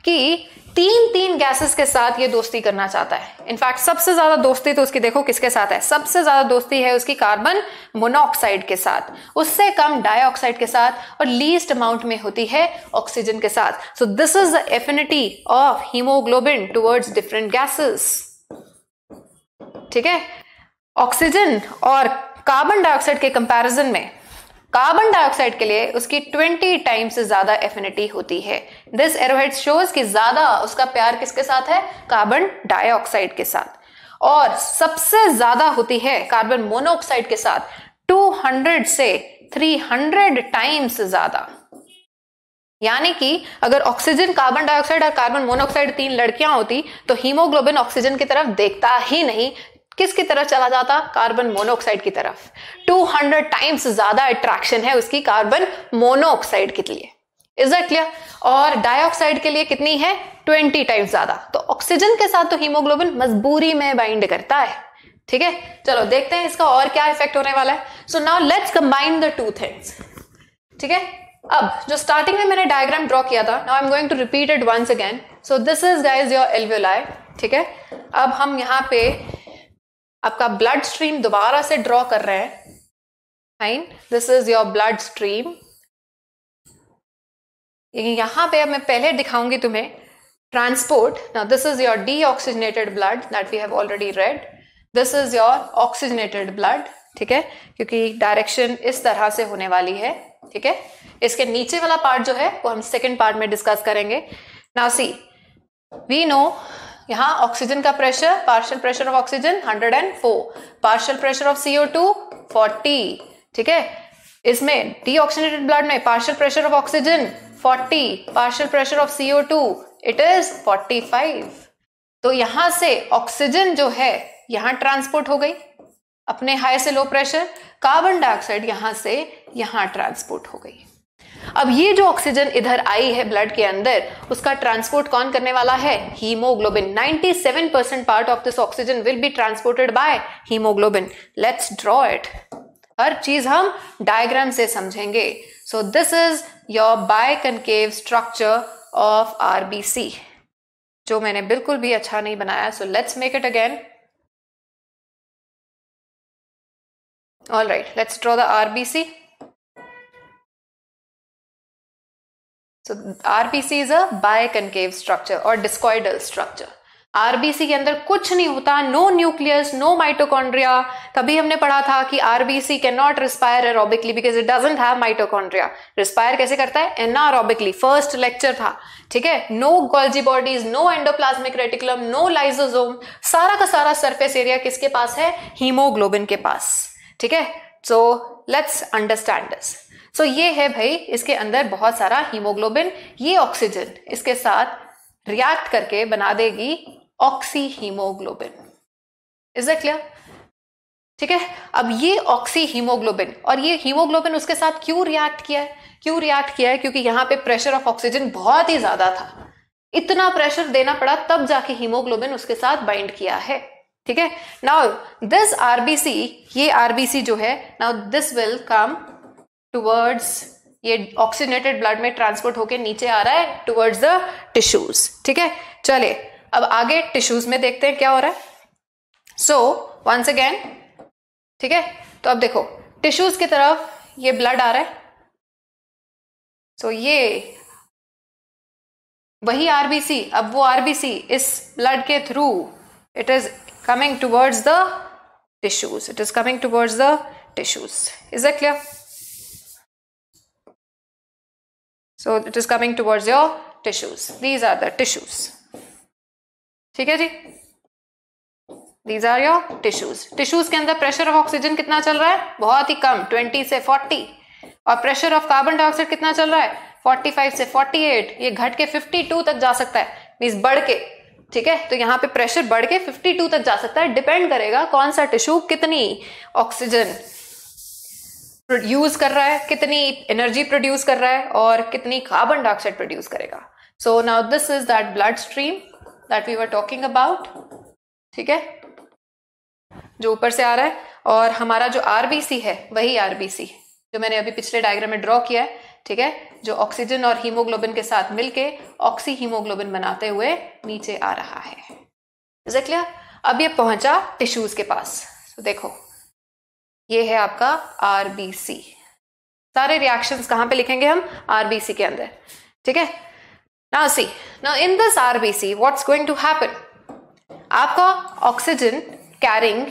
कि तीन तीन गैसेस के साथ ये दोस्ती करना चाहता है। इनफैक्ट सबसे ज़्यादा दोस्ती तो उसकी देखो किसके साथ है? सबसे ज़्यादा दोस्ती है उसकी कार्बन मोनोऑक्साइड के साथ। उससे कम डाइऑक्साइड के साथ और लीस्ट अमाउंट में होती है ऑक्सीजन के साथ। So this is the affinity of haemoglobin towards different gases ठीक है? ऑक्सीजन और कार्बन डाइऑक्साइड के कंपैरिजन में कार्बन डाइऑक्साइड के लिए उसकी 20 टाइम्स से ज़्यादा एफिनिटी होती है। दिस एरोहेड शोज़ कि ज़्यादा उसका प्यार किसके साथ है? कार्बन डाइऑक्साइड के साथ। और सबसे ज़्यादा होती है कार्बन मोनोऑक्साइड के साथ 200 से 300 टाइम्स ज़्यादा। यानी कि अगर ऑक्सीजन कार्बन डाइऑक्साइड और कार्बन मोनोऑक्साइड तीन लड़कियाँ होती तो हीमोग्लोबिन ऑक्सीजन की तरफ़ देखता ही नहीं किसकी तरफ़ चला जाता? कार्बन मोनोऑक्साइड की तरफ़। 200 टाइम्स ज़्यादा अट्रैक्शन है उसकी कार्बन मोनोऑक्साइड के लिए। इज़ दैट क्लियर और डाइऑक्साइड के लिए कितनी है? 20 टाइम्स ज़्यादा। तो ऑक्सीजन के साथ तो हीमोग्लोबिन मजबूरी में बाइंड करता है। ठीक है? चलो, देखते हैं इसका और क्या इफ़ेक्ट होने वाला है। So now let's combine the two things ठीक है? अब, जो स्टार्टिंग में मैंने डायग्राम ड्रॉ किया था now I am going to repeat it once again so this is guys your alveoli ठीक है? अब हम यहाँ पे आपका ब्लड स्ट्रीम दोबारा से ड्रॉ कर रहे हैं। Fine this is your bloodstream यहाँ पे अब मैं पहले दिखाऊँगी तुम्हें transport now this is your deoxygenated blood that we have already read this is your oxygenated blood ठीक है? क्योंकि डायरेक्शन इस तरह से होने वाली है, ठीक है? इसके नीचे वाला पार्ट जो है, वो हम सेकेंड पार्ट में डिस्कस करेंगे. नाउ सी वी नो यहाँ ऑक्सीजन का pressure partial pressure of oxygen 104 partial pressure of CO two 40 ठीक है? इसमें डीऑक्सीनेटेड ब्लड में partial pressure of oxygen 40 partial pressure of CO two it is 45 तो यहाँ से ऑक्सीजन जो है, यहाँ ट्रांसपोर्ट हो गई। अपने हाई से लो प्रेशर कार्बन डाइऑक्साइड यहाँ से, यहाँ ट्रांसपोर्ट हो गई। अब ये जो ऑक्सीजन इधर आई है ब्लड के अंदर, उसका ट्रांसपोर्ट कौन करने वाला है? Haemoglobin 97 percent part of this oxygen will be transported by haemoglobin let's draw it हर चीज़ हम डायग्राम से समझेंगे. So this is your biconcave structure of RBC जो मैंने बिल्कुल भी अच्छा नहीं बनाया. So let's make it again all right, let's draw the rbc so rbc is a biconcave structure or discoidal structure. RBC के अंदर कुछ नहीं होता नो न्यूक्लियस नो माइटोकॉन्ड्रिया तभी हमने पढ़ा था कि RBC can not respire aerobically because it doesn't have mitochondria respire कैसे करता है? एनारोबिकली फ़र्स्ट लेक्चर था. ठीक है? No Golgi bodies no endoplasmic reticulum no lysosome सारा का सारा सरफेस एरिया किसके पास है? हीमोग्लोबिन के पास. ठीक है? So let's understand this so so, ये है भाई इसके अंदर बहुत सारा हीमोग्लोबिन ये ऑक्सीजन इसके साथ रिएक्ट करके बना देगी oxyhaemoglobin is it clear ठीक है? अब ये ऑक्सी हीमोग्लोबिन और ये हीमोग्लोबिन उसके साथ क्यों रिएक्ट किया है? क्यों रिएक्ट किया है? क्योंकि यहाँ पे प्रेशर ऑफ़ ऑक्सीजन बहुत ही ज़्यादा था। इतना प्रेशर देना पड़ा तब जाके हीमोग्लोबिन उसके साथ बाइंड किया है। ठीक है? नाउ दिस आरबीसी ये आरबीसी जो है now this will come towards ये ऑक्सीनेटेड ब्लड में ट्रांसपोर्ट होके नीचे आ रहा है टुवर्ड्स द टिश्यूज ठीक है चले अब आगे टिश्यूज में देखते हैं क्या हो रहा है सो वंस अगेन ठीक है तो अब देखो टिश्यूज की तरफ़ ये ब्लड आ रहा है सो so, ये वही आरबीसी अब वो आरबीसी इस ब्लड के through it is coming towards the tissues. It is coming towards the tissues. Is that clear? So, it is coming towards your tissues. These are the tissues. ठीक है जी? These are your tissues tissues के अंदर pressure of oxygen कितना चल रहा है? बहुत ही कम 20 से 40 और प्रेशर ऑफ़ कार्बन डाइऑक्साइड कितना चल रहा है? 45 से 48 ये घट के 52 तक जा सकता है. मीन्स बढ़ के. ठीक है? तो यहाँ पे प्रेशर बढ़ के 52 तक जा सकता है. डिपेंड करेगा कौन सा टिश्यू कितनी ऑक्सीजन यूज़ कर रहा है, कितनी एनर्जी प्रोड्यूस कर रहा है और कितनी कार्बन डाइऑक्साइड प्रोड्यूस करेगा। So now this is that bloodstream that we were talking about ठीक है? जो ऊपर से आ रहा है और हमारा जो आरबीसी है, वही आरबीसी जो मैंने अभी पिछले डायग्राम में ड्रॉ किया है, ठीक है? जो ऑक्सीजन और हीमोग्लोबिन के साथ मिलके ऑक्सी हीमोग्लोबिन बनाते हुए नीचे आ रहा है। क्लियर अब ये पहुँचा टिश्यूज के पास। तो देखो ये है आपका आरबीसी सारे रिएक्शंस कहाँ पे लिखेंगे हम? आरबीसी के अंदर। ठीक है? ना सी ना in this RBC what's going to happen आपका ऑक्सीजन कैरिंग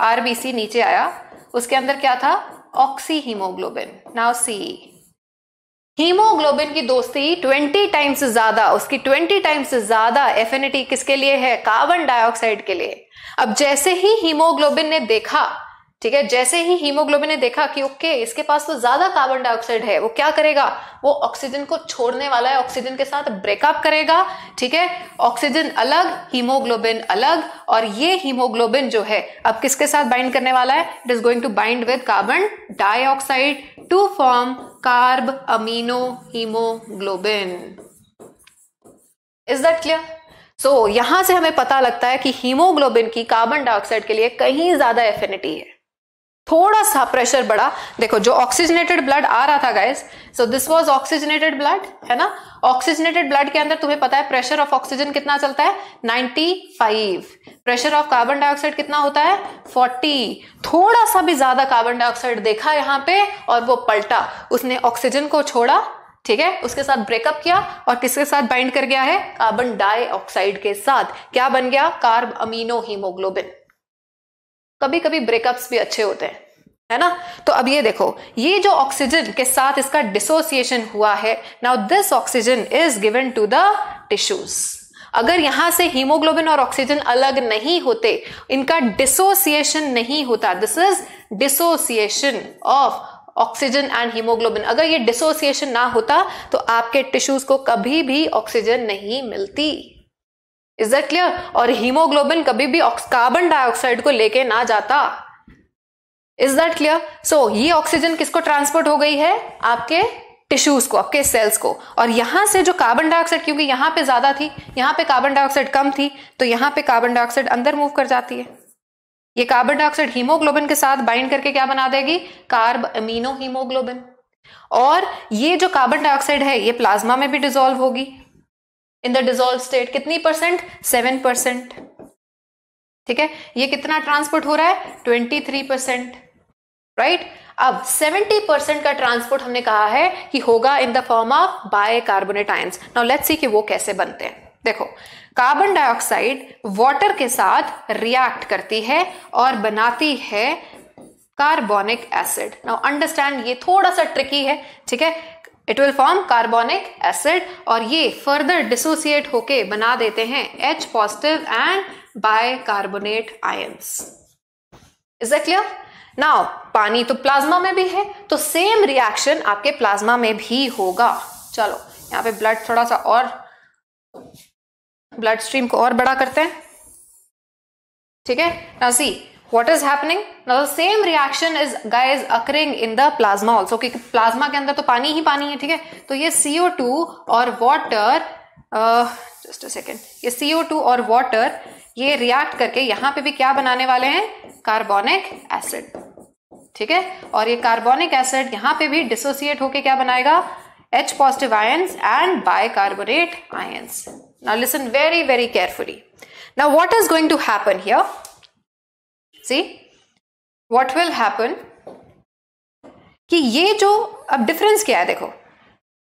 आरबीसी नीचे आया। उसके अंदर क्या था? Oxy haemoglobin now see haemoglobin की दोस्ती 20 टाइम्स से ज़्यादा, उसकी 20 टाइम्स से ज़्यादा एफिनिटी किसके लिए है? कार्बन डाइऑक्साइड के लिए। अब जैसे ही हीमोग्लोबिन ने देखा ठीक है? जैसे ही हीमोग्लोबिन ने देखा कि, ओके, इसके पास तो ज़्यादा कार्बन डाइऑक्साइड है, वो क्या करेगा? वो ऑक्सीजन को छोड़ने वाला है ऑक्सीजन के साथ ब्रेकअप करेगा, ठीक है? ऑक्सीजन अलग, हीमोग्लोबिन अलग, और ये हीमोग्लोबिन जो है, अब किसके साथ बाइंड करने वाला है? It is going to bind with carbon dioxide to form carbamino haemoglobin is that clear सो यहाँ से हमें पता लगता है कि हीमोग्लोबिन की कार्बन डाइऑक्साइड के लिए कहीं ज़्यादा एफिनिटी है। थोड़ा सा प्रेशर बढ़ा। देखो, जो ऑक्सीजनेटेड ब्लड आ रहा था guys so this was oxygenated blood है ना? ऑक्सीजनेटेड ब्लड के अंदर तुम्हें पता है प्रेशर ऑफ़ ऑक्सीजन कितना चलता है? 95 प्रेशर ऑफ़ कार्बन डाइऑक्साइड कितना होता है? 40 थोड़ा सा भी ज़्यादा कार्बन डाइऑक्साइड देखा यहाँ पे और वो पलटा। उसने ऑक्सीजन को छोड़ा, ठीक है? उसके साथ ब्रेकअप किया और किसके साथ बाइंड कर गया है? कार्बन डाइऑक्साइड के साथ। क्या बन गया? कार्ब अमीनो हीमोग्लोबिन कभी कभी ब्रेकअप्स भी अच्छे होते हैं, है ना? तो अब ये देखो, ये जो ऑक्सीजन के साथ इसका डिसोसिएशन हुआ है now this oxygen is given to the tissues अगर यहाँ से हीमोग्लोबिन और ऑक्सीजन अलग नहीं होते, इनका डिसोसिएशन नहीं होता this is dissociation of oxygen and haemoglobin अगर ये डिसोसिएशन ना होता तो आपके टिश्यूज को कभी भी ऑक्सीजन नहीं मिलती। इज़ दैट क्लियर और हीमोग्लोबिन कभी भी कार्बन डाइऑक्साइड को लेके ना जाता। इज़ दैट क्लियर सो ये ऑक्सीजन किसको ट्रांसपोर्ट हो गई है? आपके टिश्यूज को, आपके सेल्स को। और यहाँ से जो कार्बन डाइऑक्साइड क्योंकि यहाँ पे ज़्यादा थी, यहाँ पे कार्बन डाइऑक्साइड कम थी तो यहाँ पे कार्बन डाइऑक्साइड अंदर मूव कर जाती है। ये कार्बन डाइऑक्साइड हीमोग्लोबिन के साथ बाइंड करके क्या बना देगी? कार्ब अमीनो हीमोग्लोबिन और ये जो कार्बन डाइऑक्साइड है, ये प्लाज्मा में भी डिजोल्व होगी। इन द डिजोल्व स्टेट कितनी परसेंट सेवन परसेंट ठीक है? ये कितना ट्रांसपोर्ट हो रहा है? ट्वेंटी थ्री परसेंट राइट अब 70 परसेंट का ट्रांसपोर्ट हमने कहा है कि होगा in the form of bicarbonate ions now let's see कि वो कैसे बनते हैं। देखो कार्बन डाइऑक्साइड वाटर के साथ रिएक्ट करती है और बनाती है कार्बोनिक एसिड नाउ अंडरस्टैंड ये थोड़ा सा ट्रिकी है, ठीक है? It will form carbonic acid और ये फर्दर डिसोसिएट होके बना देते हैं H positive and bicarbonate ions is that clear now पानी तो प्लाज्मा में भी है तो सेम रिएक्शन आपके प्लाज्मा में भी होगा। चलो, यहाँ पे ब्लड थोड़ा सा और ब्लड स्ट्रीम को और बड़ा करते हैं। ठीक है? ना see what is happening same reaction is guys occurring in the plasma also क्योंकि प्लाज्मा के अंदर तो पानी ही पानी है, ठीक है? तो ये सीओ टू और वॉटर जस्ट सेकेंड ये सीओ टू और वॉटर ये रिएक्ट करके यहाँ पे भी क्या बनाने वाले हैं? कार्बोनिक एसिड ठीक है? और ये कार्बोनिक एसिड यहाँ पे भी डिसोसिएट होके क्या बनाएगा? H positive ions and bicarbonate ion now listen very very carefully now what is going to happen here See, what will happen? कि ये जो अब डिफरेंस क्या है देखो?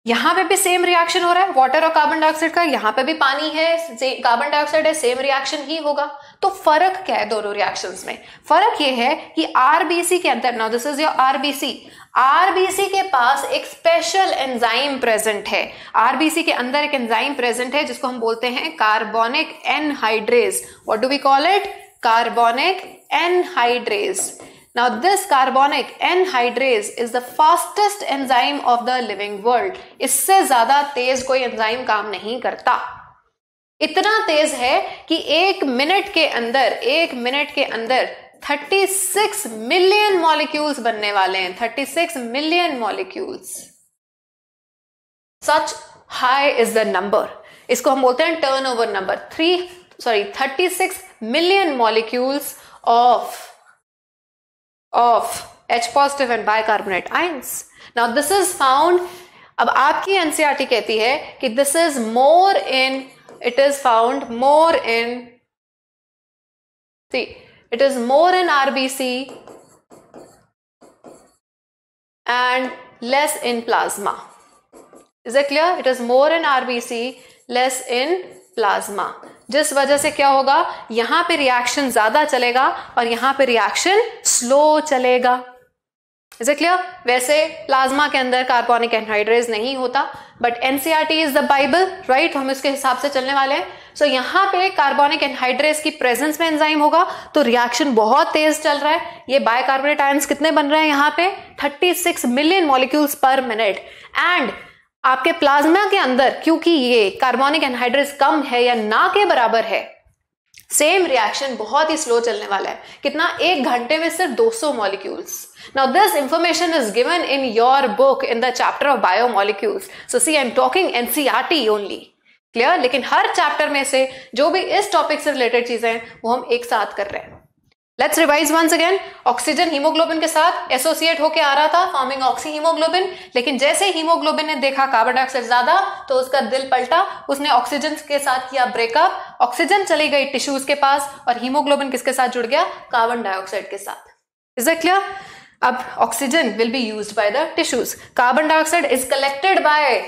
यहाँ पे भी सेम रिएक्शन हो रहा है वाटर और कार्बन डाइऑक्साइड का यहाँ पे भी पानी है कार्बन डाइऑक्साइड है सेम रिएक्शन ही होगा। तो फ़र्क क्या है दोनों रिएक्शंस में? फ़र्क ये है कि आरबीसी के अंदर now this is your RBC RBC के पास एक स्पेशल एंजाइम प्रेजेंट है। आरबीसी के अंदर एक एंजाइम प्रेजेंट है जिसको हम बोलते हैं carbonic anhydrase what do we call it carbonic anhydrase Now, this carbonic anhydrase is the fastest enzyme of the living world. इससे ज़्यादा तेज कोई एंजाइम काम नहीं करता। इतना तेज है कि एक मिनट के अंदर, एक मिनट के अंदर 36 मिलियन मॉलिक्यूल्स बनने वाले हैं। 36 million molecules such high is the number इसको हम बोलते हैं turnover number three sorry 36 million molecules of of H positive and bicarbonate ions. Now, this is found, अब आपकी एनसीआरटी e कहती है कि this is more in it is found more in see it is more in RBC and less in plasma is it clear it is more in RBC less in plasma जिस वजह से क्या होगा? यहाँ पे रिएक्शन ज़्यादा चलेगा और यहाँ पे रिएक्शन स्लो चलेगा। इज़ इट क्लियर वैसे प्लाज्मा के अंदर कार्बोनिक एनहाइड्रेज नहीं होता but NCERT is the Bible right हम इसके हिसाब से चलने वाले हैं। सो so, यहाँ पे कार्बोनिक एनहाइड्रेज की प्रेजेंस में एंजाइम होगा तो रिएक्शन बहुत तेज चल रहा है। ये बायकार्बोनेट आयंस कितने बन रहे हैं यहाँ पे? 36 million molecules per minute and आपके प्लाज्मा के अंदर, क्योंकि ये कार्बोनिक एनहाइड्रेस कम है या ना के बराबर है सेम रिएक्शन बहुत ही स्लो चलने वाला है। कितना? एक घंटे में सिर्फ़ 200 molecules now this information is given in your book in the chapter of biomolecules so see I am talking NCERT only clear लेकिन हर चैप्टर में से जो भी इस टॉपिक से रिलेटेड चीज़ें हैं, वो हम एक साथ कर रहे हैं। Let's revise once again oxygen haemoglobin के साथ एसोसिएट होके आ रहा था फॉर्मिंग ऑक्सी हीमोग्लोबिन लेकिन जैसे हीमोग्लोबिन ने देखा कार्बन डाइऑक्साइड ज़्यादा तो उसका दिल पलटा, उसने ऑक्सीजन के साथ किया ब्रेकअप ऑक्सीजन चली गई टिश्यूज के पास और हीमोग्लोबिन किसके साथ जुड़ गया? कार्बन डाइऑक्साइड के साथ. इज़ इट क्लियर अब oxygen will be use by the tissues carbon dioxide is collected by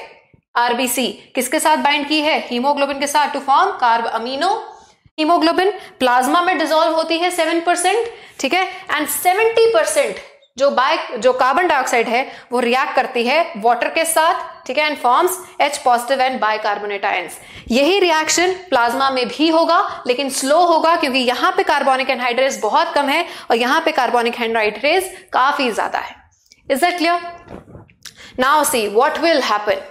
RBC किसके साथ बाइंड की है? हीमोग्लोबिन के साथ to form carbamino haemoglobin plasma में डिजोल्व होती है सेवन परसेंट ठीक है? एंड सेवेंटी परसेंट जो बाय जो कार्बन डाइऑक्साइड है, वो रिएक्ट करती है वाटर के साथ, ठीक है? And forms H positive and bicarbonate ions यही रिएक्शन प्लाज्मा में भी होगा, लेकिन स्लो होगा क्योंकि यहाँ पे कार्बोनिक एनहाइड्रेस बहुत कम है और यहाँ पे कार्बोनिक एनहाइड्रेस काफ़ी ज़्यादा है। Is that clear now see what will happen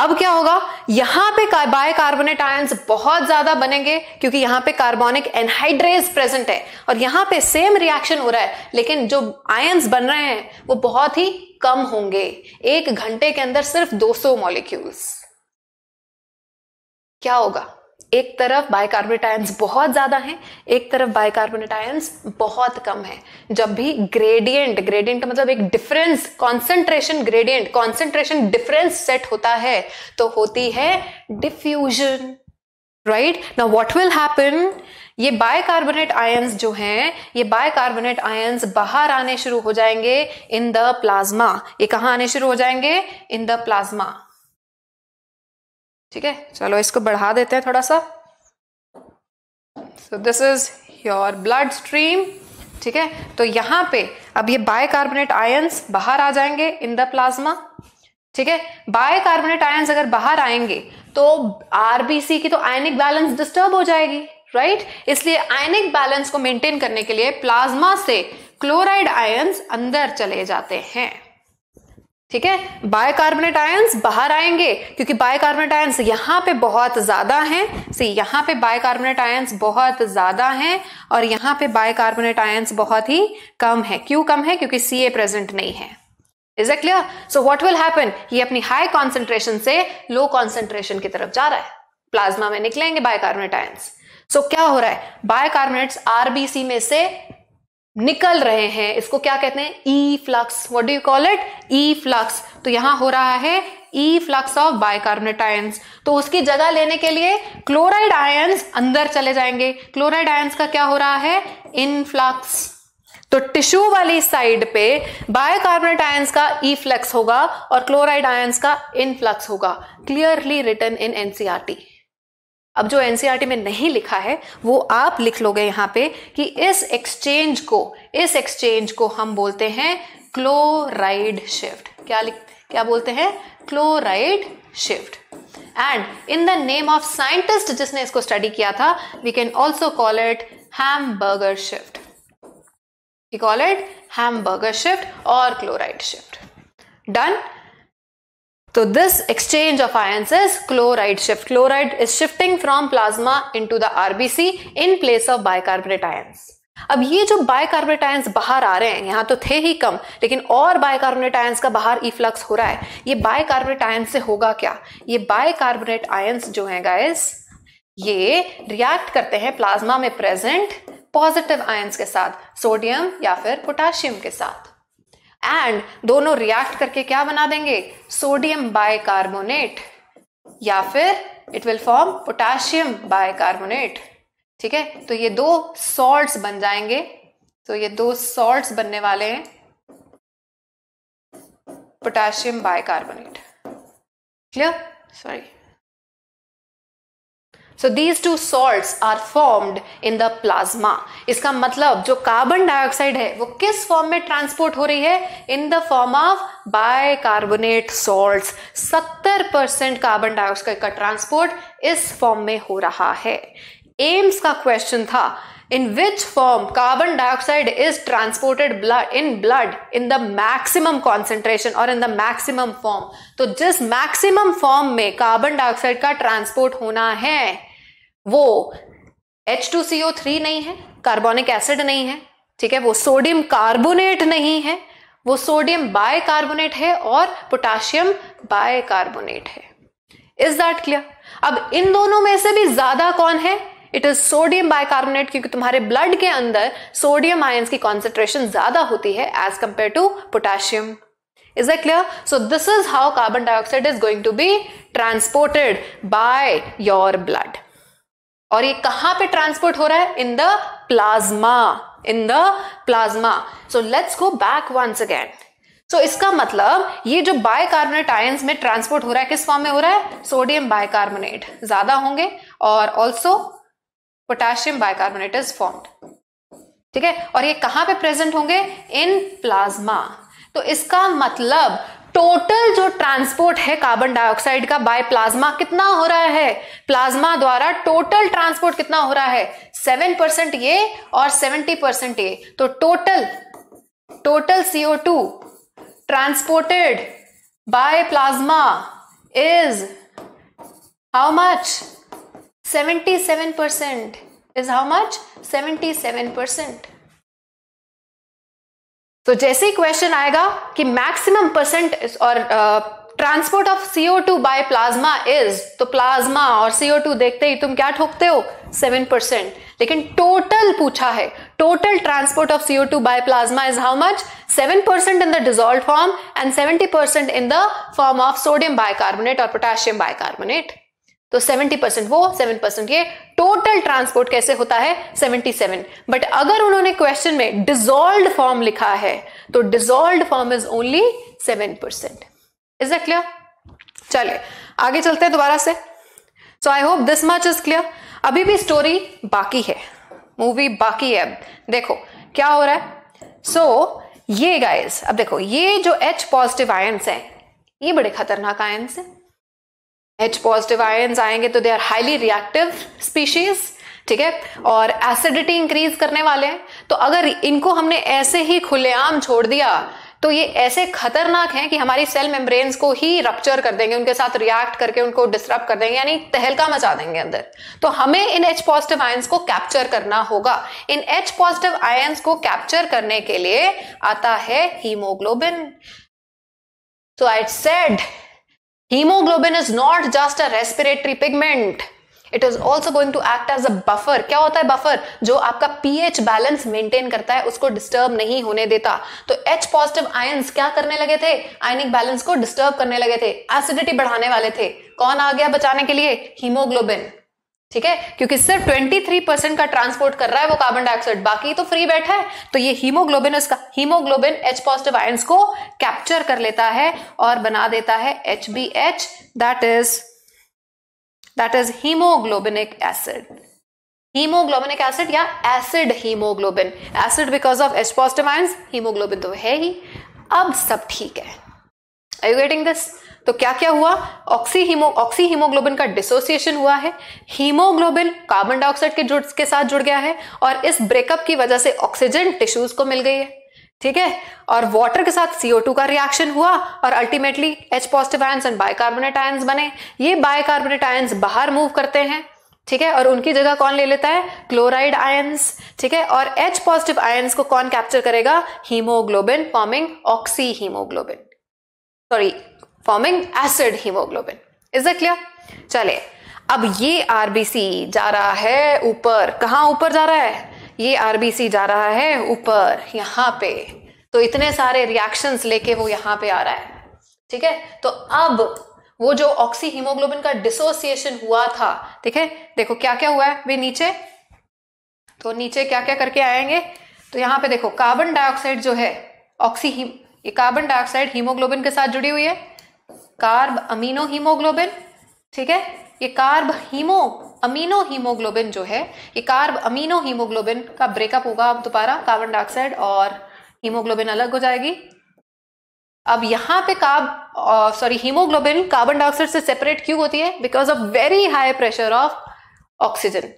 अब क्या होगा? यहाँ पे बाय कार्बोनेट आयंस बहुत ज़्यादा बनेंगे, क्योंकि यहाँ पे कार्बोनिक एनहाइड्रेस प्रेजेंट है। और यहाँ पे सेम रिएक्शन हो रहा है, लेकिन जो आयंस बन रहे हैं, वो बहुत ही कम होंगे। एक घंटे के अंदर सिर्फ़ 200 मॉलिक्यूल्स क्या होगा? एक तरफ़ बाइकार्बोनेट आयंस बहुत ज़्यादा हैं, एक तरफ़ बाइकार्बोनेट आयंस बहुत कम है। जब भी ग्रेडियंट ग्रेडियंट मतलब एक difference concentration gradient concentration difference set होता है तो होती है डिफ्यूजन राइट ना व्हाट विल हैपन ये बायकार्बोनेट आयंस जो हैं, ये बायकार्बोनेट आयंस बाहर आने शुरू हो जाएँगे इन द प्लाज्मा ये कहाँ आने शुरू हो जाएँगे? इन द प्लाज्मा ठीक है? चलो इसको बढ़ा देते हैं थोड़ा सा। So this is your bloodstream ठीक है? तो यहाँ पे अब ये बायकार्बोनेट आयंस बाहर आ जाएँगे इन द प्लाज्मा ठीक है? बायकार्बोनेट आयंस अगर बाहर आएँगे तो आरबीसी की तो आयनिक बैलेंस डिस्टर्ब हो जाएगी राइट इसलिए आयनिक बैलेंस को मेंटेन करने के लिए प्लाज्मा से क्लोराइड आयंस अंदर चले जाते हैं। ठीक है? बायकार्बोनेट आयंस बाहर आएँगे, क्योंकि बायकार्बोनेट आयंस यहाँ पे बहुत ज़्यादा हैं। सी यहाँ पे बायकार्बोनेट आयंस बहुत ज़्यादा हैं और यहाँ पे बायकार्बोनेट आयंस बहुत ही कम है। क्यों कम है? क्योंकि सी ए प्रेजेंट नहीं है। Is it clear so what will happen ये अपनी हाई कॉन्सेंट्रेशन से लो कॉन्सेंट्रेशन की तरफ़ जा रहा है। प्लाज्मा में निकलेंगे बायकार्बोनेट आयंस सो क्या हो रहा है? बायकार्बोनेट्स आरबीसी में से निकल रहे हैं। इसको क्या कहते हैं? Efflux what do you call it efflux तो यहाँ हो रहा है efflux of bicarbonate ions तो उसकी जगह लेने के लिए क्लोराइड आयंस अंदर चले जाएँगे। क्लोराइड आयंस का क्या हो रहा है? इनफ्लक्स तो टिश्यू वाली साइड पे बायोकार्बोनेट आयंस का ई फ्लक्स होगा और क्लोराइड आयंस का इनफ्लक्स होगा। क्लियरली रिटर्न इन एनसीआरटी अब जो एनसीआरटी में नहीं लिखा है, वो आप लिख लोगे यहाँ पे कि इस एक्सचेंज को, इस एक्सचेंज को हम बोलते हैं क्लोराइड शिफ्ट क्या लिख, क्या बोलते हैं? Chloride shift and in the name of scientist जिसने इसको स्टडी किया था we can also call it Hamburger shift we call it Hamburger shift और chloride shift done So, this exchange of ions is chloride shift. Chloride is shifting from plasma into the RBC in place of bicarbonate ions. अब ये जो bicarbonate ions बाहर आ रहे हैं, यहाँ तो थे ही कम, लेकिन और बायकार्बोनेट आयंस का बाहर इफ्लक्स हो रहा है ये बायकार्बोनेट आयंस से होगा क्या ये बायकार्बोनेट आयंस जो है गाइस ये रिएक्ट करते हैं प्लाज्मा में प्रेजेंट पॉजिटिव आयंस के साथ सोडियम या फिर पोटाशियम के साथ एंड दोनों रिएक्ट करके क्या बना देंगे? सोडियम बायकार्बोनेट या फिर it will form potassium bicarbonate ठीक है? तो ये दो सॉल्ट्स बन जाएँगे। तो ये दो सॉल्ट्स बनने वाले हैं। Potassium bicarbonate clear sorry so these two salts are formed in the plasma इसका मतलब जो कार्बन डाइऑक्साइड है वो किस फॉर्म में ट्रांसपोर्ट हो रही है in the form of bicarbonate salts 70 percent carbon dioxide का ट्रांसपोर्ट इस फॉर्म में हो रहा है एम्स का क्वेश्चन था in which form carbon dioxide is transported blood, in blood, in the maximum concentration or in the maximum form? तो जिस maximum form में कार्बन डाइऑक्साइड का ट्रांसपोर्ट होना है वो H2CO3 नहीं है कार्बोनिक एसिड नहीं है, ठीक है? वो सोडियम कार्बोनेट नहीं है, वो सोडियम बायकार्बोनेट है और पोटाशियम बायकार्बोनेट है। इज़ दैट क्लियर अब इन दोनों में से भी ज़्यादा कौन है? इट इज़ सोडियम बायकार्बोनेट क्योंकि तुम्हारे ब्लड के अंदर सोडियम आयंस की कॉन्सेंट्रेशन ज़्यादा होती है as compare to potassium Is that clear? So this is how carbon dioxide is going to be transported by your blood. और ये कहाँ पे ट्रांसपोर्ट हो रहा है? In the plasma in the plasma so let's go back once again so इसका मतलब ये जो बायकार्बोनेट आयंस में ट्रांसपोर्ट हो रहा है, किस फॉर्म में हो रहा है? सोडियम बायकार्बोनेट ज़्यादा होंगे और also potassium bicarbonate is formed ठीक है? और ये कहाँ पे प्रेजेंट होंगे? इन प्लाज्मा तो इसका मतलब टोटल जो ट्रांसपोर्ट है कार्बन डाइऑक्साइड का बाय प्लाज्मा कितना हो रहा है? प्लाज्मा द्वारा टोटल ट्रांसपोर्ट कितना हो रहा है? सेवन परसेंट ये और सेवेंटी परसेंट ये। तो total total CO two transported by plasma is how much seventy seven percent is how much seventy seven percent. तो जैसे ही क्वेश्चन आएगा कि मैक्सिमम परसेंट और transport of CO two by plasma is तो plasma और सीओ टू देखते ही तुम क्या ठोकते हो? सेवन परसेंट लेकिन टोटल पूछा है total transport of CO two by plasma is how much seven percent in the dissolve form and seventy percent in the form of sodium bicarbonate और पोटेशियम बायकार्बोनेट तो 70 परसेंट वो seven percent ये total transport कैसे होता है? 77 but अगर उन्होंने question में डिजोल्व फॉर्म लिखा है तो dissolve form is only 7 percent is clear चलिए आगे चलते हैं दोबारा से। So I hope this much is clear अभी भी स्टोरी बाकी है। मूवी बाकी है देखो क्या हो रहा है? सो so, ये गाइस अब देखो ये जो एच पॉजिटिव आयंस हैं ये बड़े खतरनाक आयंस हैं। एच पॉजिटिव आयंस आएँगे तो they are highly reactive species ठीक है? और एसिडिटी इंक्रीज करने वाले हैं। तो अगर इनको हमने ऐसे ही खुलेआम छोड़ दिया तो ये ऐसे खतरनाक हैं कि हमारी सेल मेम्ब्रेन्स को ही रप्चर कर देंगे, उनके साथ रिएक्ट करके उनको डिस्टर्ब कर देंगे, यानी तहलका मचा देंगे अंदर। तो हमें इन एच पॉजिटिव आयंस को कैप्चर करना होगा। इन एच पॉजिटिव आयंस को कैप्चर करने के लिए आता है हीमोग्लोबिन तो I said Hemoglobin is not just a respiratory pigment it is also going to act as a buffer क्या होता है बफर जो आपका पीएच बैलेंस मेंटेन करता है, उसको डिस्टर्ब नहीं होने देता। तो एच पॉजिटिव आयंस क्या करने लगे थे? आयनिक बैलेंस को डिस्टर्ब करने लगे थे। एसिडिटी बढ़ाने वाले थे। कौन आ गया बचाने के लिए? हीमोग्लोबिन ठीक है? क्योंकि सिर्फ़ 23 परसेंट का ट्रांसपोर्ट कर रहा है वो कार्बन डाइऑक्साइड बाकी तो फ्री बैठा है। तो ये हीमोग्लोबिन उसका। हीमोग्लोबिन एच पॉजिटिव आयंस को कैप्चर कर लेता है और बना देता है H B H that is that is haemoglobinic acid haemoglobinic acid या acid haemoglobin acid because of H positive ions haemoglobin तो है ही। अब सब ठीक है। आई यू गेटिंग दिस तो क्या क्या हुआ? ऑक्सी हीमो ऑक्सी हीमोग्लोबिन का डिसोसिएशन हुआ है। हीमोग्लोबिन कार्बन डाइऑक्साइड के जुड़, के साथ जुड़ गया है और इस ब्रेकअप की वजह से ऑक्सीजन टिश्यूज को मिल गई है। ठीक है? और वाटर के साथ CO2 का रिएक्शन हुआ और ultimately H positive ions and bicarbonate ions बने। ये बाइकार्बोनेट आयंस बाहर मूव करते हैं। ठीक है? और उनकी जगह कौन ले लेता है? क्लोराइड आयंस ठीक है? और H पॉजिटिव आयंस को कौन कैप्चर करेगा? Haemoglobin forming oxy haemoglobin sorry forming acid haemoglobin is it clear चले अब ये आरबीसी जा रहा है ऊपर। कहा ऊपर जा रहा है? ये आरबीसी जा रहा है ऊपर, यहाँ पे। तो इतने सारे रिएक्शंस लेके वो यहाँ पे आ रहा है। ठीक है? तो अब वो जो ऑक्सी हीमोग्लोबिन का डिसोसिएशन हुआ था, ठीक है? देखो क्या क्या हुआ है? वे नीचे। तो नीचे क्या क्या करके आएँगे? तो यहाँ पे देखो कार्बन डाइऑक्साइड जो है ऑक्सी ये कार्बन डाइऑक्साइड हीमोग्लोबिन के साथ जुड़ी हुई है। कार्ब अमीनो हीमोग्लोबिन ठीक है? ये कार्ब हीमो अमीनो हीमोग्लोबिन जो है, ये कार्ब अमीनो हीमोग्लोबिन का ब्रेकअप होगा अब दोबारा कार्बन डाइऑक्साइड और हीमोग्लोबिन अलग हो जाएगी। अब यहाँ पे carb sorry haemoglobin carbon dioxide से सेपरेट क्यों होती है? Because of very high pressure of oxygen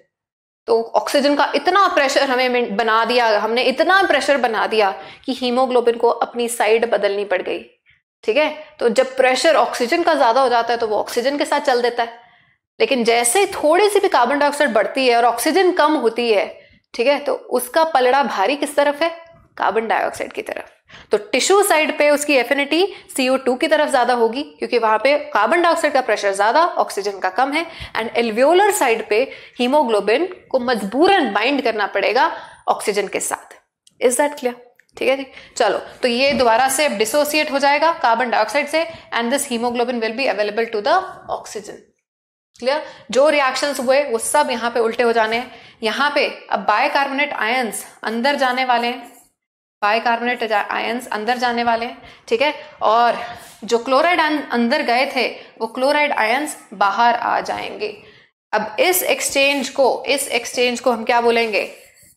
तो ऑक्सीजन का इतना प्रेशर हमें बना दिया, हमने इतना प्रेशर बना दिया कि हीमोग्लोबिन को अपनी साइड बदलनी पड़ गई। ठीक है? तो जब प्रेशर ऑक्सीजन का ज़्यादा हो जाता है तो वो ऑक्सीजन के साथ चल देता है। लेकिन जैसे ही थोड़ी सी भी कार्बन डाइऑक्साइड बढ़ती है और ऑक्सीजन कम होती है, ठीक है? तो उसका पलड़ा भारी किस तरफ़ है? कार्बन डाइऑक्साइड की तरफ़। तो टिश्यू साइड पे उसकी एफिनिटी सीओ टू की तरफ़ ज़्यादा होगी, क्योंकि वहाँ पे कार्बन डाइऑक्साइड का प्रेशर ज़्यादा ऑक्सीजन का कम है एंड एल्वियोलर साइड पे हीमोग्लोबिन को मजबूरन बाइंड करना पड़ेगा ऑक्सीजन के साथ। इज़ दैट क्लियर ठीक है जी? चलो तो ये दोबारा से डिसोसिएट हो जाएगा कार्बन डाइऑक्साइड से and this haemoglobin will be available to the oxygen clear जो रिएक्शंस हुए, वो सब यहाँ पे उल्टे हो जाने हैं। यहाँ पे अब बायकार्बोनेट आयंस अंदर जाने वाले हैं। बायकार्बोनेट आयंस अंदर जाने वाले हैं, ठीक है? और जो क्लोराइड अंदर गए थे, वो क्लोराइड आयंस बाहर आ जाएँगे। अब इस एक्सचेंज को, इस एक्सचेंज को हम क्या बोलेंगे?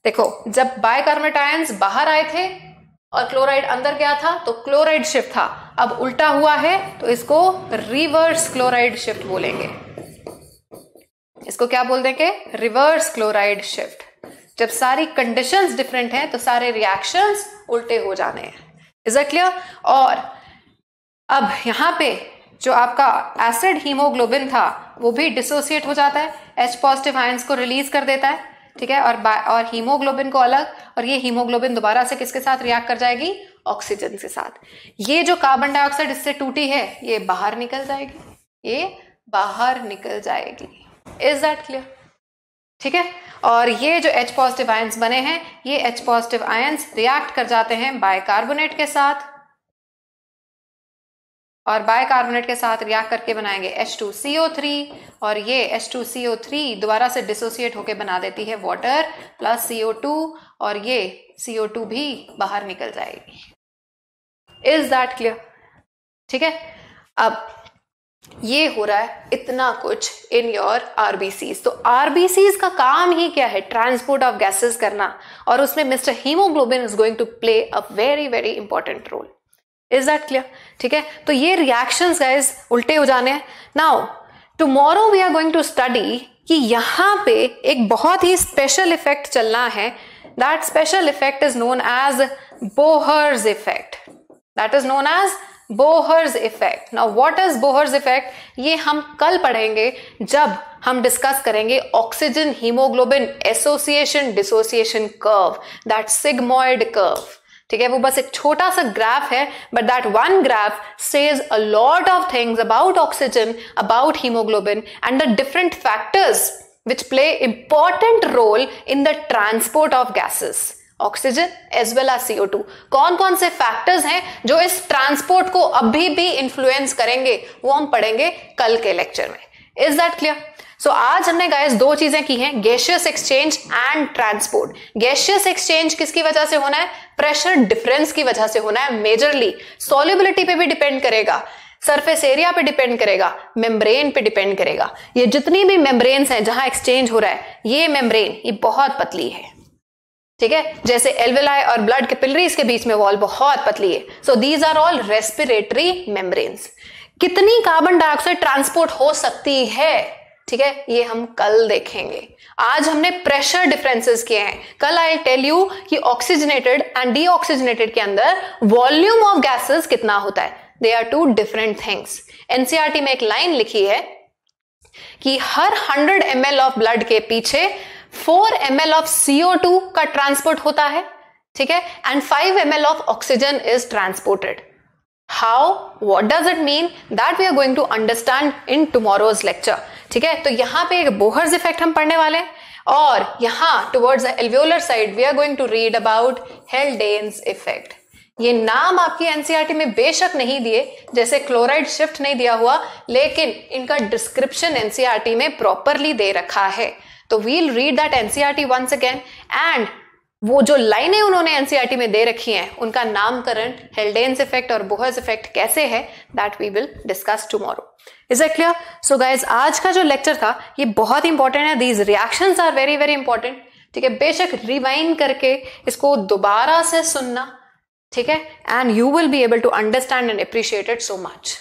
देखो, जब बायकार्बोनेट आयंस बाहर आए थे और क्लोराइड अंदर गया था तो क्लोराइड शिफ्ट था। अब उल्टा हुआ है तो इसको रिवर्स क्लोराइड शिफ्ट बोलेंगे। इसको क्या बोल देंगे? रिवर्स क्लोराइड शिफ्ट जब सारी कंडीशंस डिफरेंट हैं तो सारे रिएक्शंस उल्टे हो जाने हैं। इज़ इट क्लियर और अब यहाँ पे जो आपका एसिड हीमोग्लोबिन था, वो भी डिसोसिएट हो जाता है एच पॉजिटिव आयंस को रिलीज़ कर देता है। ठीक है? और और हीमोग्लोबिन को अलग, और ये हीमोग्लोबिन दोबारा से किसके साथ रिएक्ट कर जाएगी? ऑक्सीजन के साथ। ये जो कार्बन डाइऑक्साइड इससे टूटी है, ये बाहर निकल जाएगी। ये बाहर निकल जाएगी। इज़ दैट क्लियर ठीक है? और ये जो H पॉजिटिव आयंस बने हैं, ये H पॉजिटिव आयंस रिएक्ट कर जाते हैं बायकार्बोनेट के साथ। और बायकार्बोनेट के साथ रिएक्ट करके बनाएँगे H2CO3 और ये H2CO3 दोबारा से डिसोसिएट होकर बना देती है वाटर प्लस CO2 और ये CO2 भी बाहर निकल जाएगी। इज़ दैट क्लियर ठीक है? अब ये हो रहा है इतना कुछ इन योर आरबीसीज तो आरबीसीज का काम ही क्या है? ट्रांसपोर्ट ऑफ़ गैसेस करना। और उसमें mister haemoglobin is going to play a very very important role is that clear ठीक है? तो ये रिएक्शन गाइज़ उल्टे हो जाने हैं। Now tomorrow we are going to study कि यहाँ पे एक बहुत ही स्पेशल इफ़ेक्ट चलना है। That special effect is known as Bohr's effect that is known as Bohr's effect now what is Bohr's effect ये हम कल पढ़ेंगे, जब हम डिस्कस करेंगे oxygen haemoglobin association dissociation curve that sigmoid curve ठीक है? वो बस एक छोटा सा ग्राफ है but that one graph says a lot of things about oxygen about haemoglobin and the different factors which play important role in the transport of gases oxygen as well as CO two कौन कौन से factors हैं जो इस transport को अभी भी influence करेंगे, वो हम पढ़ेंगे कल के लेक्चर में. Is that clear so so, आज हमने गाइस दो चीज़ें की हैं gaseous exchange and transport gaseous exchange किसकी वजह से होना है? प्रेशर डिफरेंस की वजह से होना है मेजरली सोलिबिलिटी पे भी डिपेंड करेगा. सरफेस एरिया पे डिपेंड करेगा. मेम्ब्रेन पे डिपेंड करेगा. ये जितनी भी मेम्ब्रेन्स हैं जहाँ एक्सचेंज हो रहा है ये मेम्ब्रेन ये बहुत पतली है. ठीक है? जैसे एल्वेलाई और ब्लड कैपिलरीज के बीच में वॉल बहुत पतली है. So these are all respiratory membranes कितनी कार्बन डाइऑक्साइड ट्रांसपोर्ट हो सकती है? ठीक है? ये हम कल देखेंगे। आज हमने प्रेशर डिफरेंसेस किए हैं। कल आई टेल यू कि ऑक्सीजनेटेड एंड डीऑक्सीजनेटेड के अंदर वॉल्यूम ऑफ़ गैसेस कितना होता है। They are two different things NCERT में एक लाइन लिखी है कि हर 100 एम ऑफ़ ब्लड के पीछे four M L of CO का ट्रांसपोर्ट होता है। ठीक है? And five M L of oxygen is transported how what does it mean that we are going to understand in tomorrow's lecture ठीक है? तो यहाँ पे एक बोहर्स इफ़ेक्ट हम पढ़ने वाले हैं। और यहाँ towards the alveolar side we are going to read about Haldane's effect ये नाम आपकी एनसीआरटी में बेशक नहीं दिए, जैसे क्लोराइड शिफ्ट नहीं दिया हुआ, लेकिन इनका डिस्क्रिप्शन एनसीआरटी में प्रॉपरली दे रखा है। तो we'll read that NCERT once again and वो जो लाइनें उन्होंने एनसीआरटी में दे रखी हैं, उनका नामकरण हेल्डेन्स इफ़ेक्ट और बोहर्स इफ़ेक्ट कैसे है that we will discuss tomorrow is it clear so guys आज का जो लेक्चर था, ये बहुत इंपॉर्टेंट है. These reactions are very very important ठीक है? बेशक रिवाइंड करके इसको दोबारा से सुनना, ठीक है? And you will be able to understand and appreciate it so much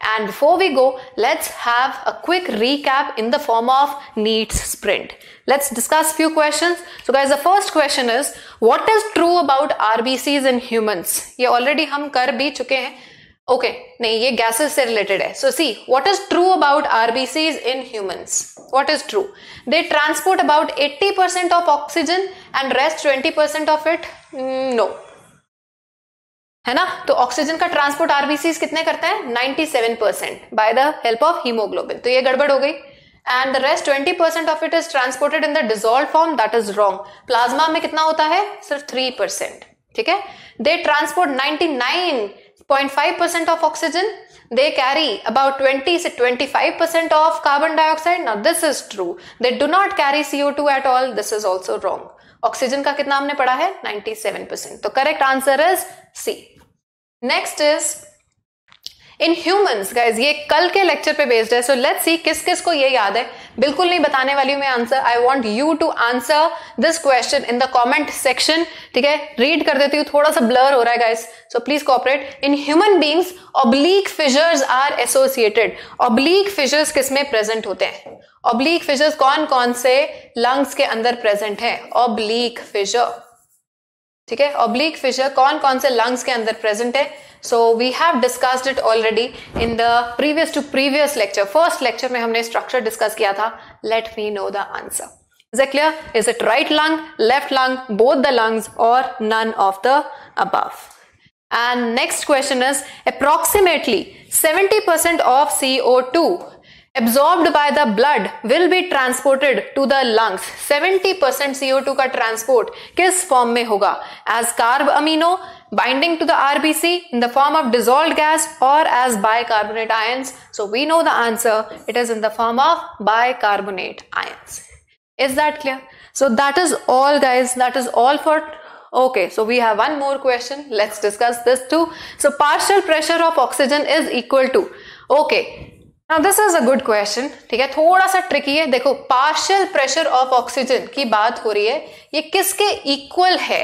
And before we go, let's have a quick recap in the form of NEET's sprint. Let's discuss few questions. So guys, the first question is, what is true about RBCs in humans? ये already हम कर भी चुके हैं. Okay, नहीं ये gases से related है. So see, what is true about RBCs in humans? What is true? They transport about 80% of oxygen and rest 20% of it? Mm, no. है ना? तो ऑक्सीजन का ट्रांसपोर्ट आरबीसी कितने करते हैं? 97 percent by the help of haemoglobin तो ये गड़बड़ हो गई। And the rest 20 percent of it is transported in the dissolve form that is wrong plasma में कितना होता है? सिर्फ़ थ्री परसेंट ठीक है? They transport 99.5 percent of oxygen they carry about 20 से twenty five 25 percent of carbon dioxide. Now, this is true. They do not carry co2 at all. This is also wrong. Oxygen का कितना हमने पढ़ा है? 97 percent. तो correct answer is C next is in humans guys ये कल के lecture पे बेस्ड है सो लेट्स सी किस किस को ये याद है। बिल्कुल नहीं बताने वाली हूँ मैं answer I want you to answer this question in the comment section ठीक है? रीड कर देती हूँ, थोड़ा सा ब्लर हो रहा है guys so please cooperate in human beings oblique fissures are associated oblique fissures किसमें प्रेजेंट होते हैं? ऑब्लीक फिजर्स कौन कौन से लंग्स के अंदर प्रेजेंट है? ऑब्लीक फिजर ठीक है? ऑब्लीक फिशर कौन कौन से लंग्स के अंदर प्रेजेंट है? So we have discussed it already in the previous two previous lecture first lecture में हमने स्ट्रक्चर डिस्कस किया था. Let me know the answer Is it clear? Is it right lung, left lung, both the lungs, or none of the above? And next question is approximately 70% of CO2 absorbed by the blood will be transported to the lungs 70% CO2 का transport किस form में होगा as carb amino binding to the RBC in the form of dissolved gas or as bicarbonate ions so we know the answer it is in the form of bicarbonate ions is that clear so that is all guys that is all for Okay, so we have one more question. Let's discuss this too. So partial pressure of oxygen is equal to, okay, this is a good question ठीक है? थोड़ा सा tricky है। देखो partial pressure of oxygen की बात हो रही है। ये किसके इक्वल है?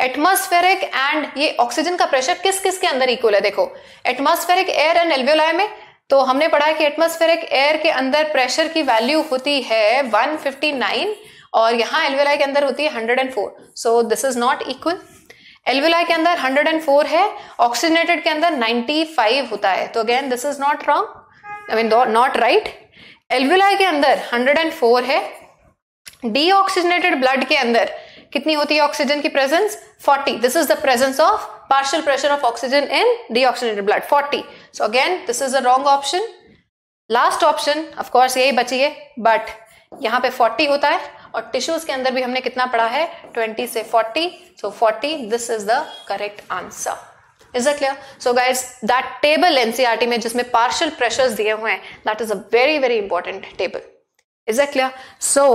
एटमोस्फेरिक एंड ये ऑक्सीजन का प्रेशर किस किस के अंदर इक्वल है? देखो एटमोस्फेरिक एयर एंड एल्वियोलाई में तो हमने पढ़ा कि एटमोस्फेरिक एयर के अंदर प्रेशर की वैल्यू होती है 159 और यहाँ एल्वियोलाई के अंदर होती है 104 so this is not equal alveoli के अंदर 104 है ऑक्सीजनेटेड के अंदर 95 होता है। तो again this is not wrong I mean not right alveoli के अंदर 104 है. डीऑक्सीजनेटेड ब्लड के अंदर कितनी होती है ऑक्सीजन की presence 40 this is the presence of partial pressure of oxygen in deoxygenated blood 40 so again this is a wrong option last option of course यही बची है बट यहाँ पे 40 होता है और टिश्यूज के अंदर भी हमने कितना पढ़ा है? 20 से 40 so so 40 this is the correct answer is a clear so guys that table NCERT में जिसमें पार्शियल प्रेशर्स दिए हुए हैं that is a very very important table is a clear so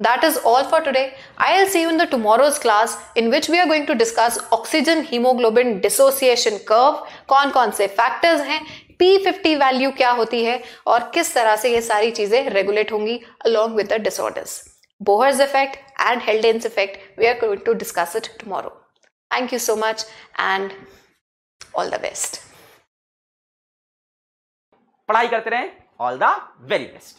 that is all for today i'll see you in the tomorrow's class in which we are going to discuss oxygen hemoglobin dissociation curve कौन कौन से factors हैं P50 value क्या होती है और किस तरह से ये सारी चीज़ें रेगुलेट होंगी along with the disorders Bohr's effect and Haldane's effect we are going to discuss it tomorrow Thank you so much and all the best. पढ़ाई करते रहें ऑल द वेरी बेस्ट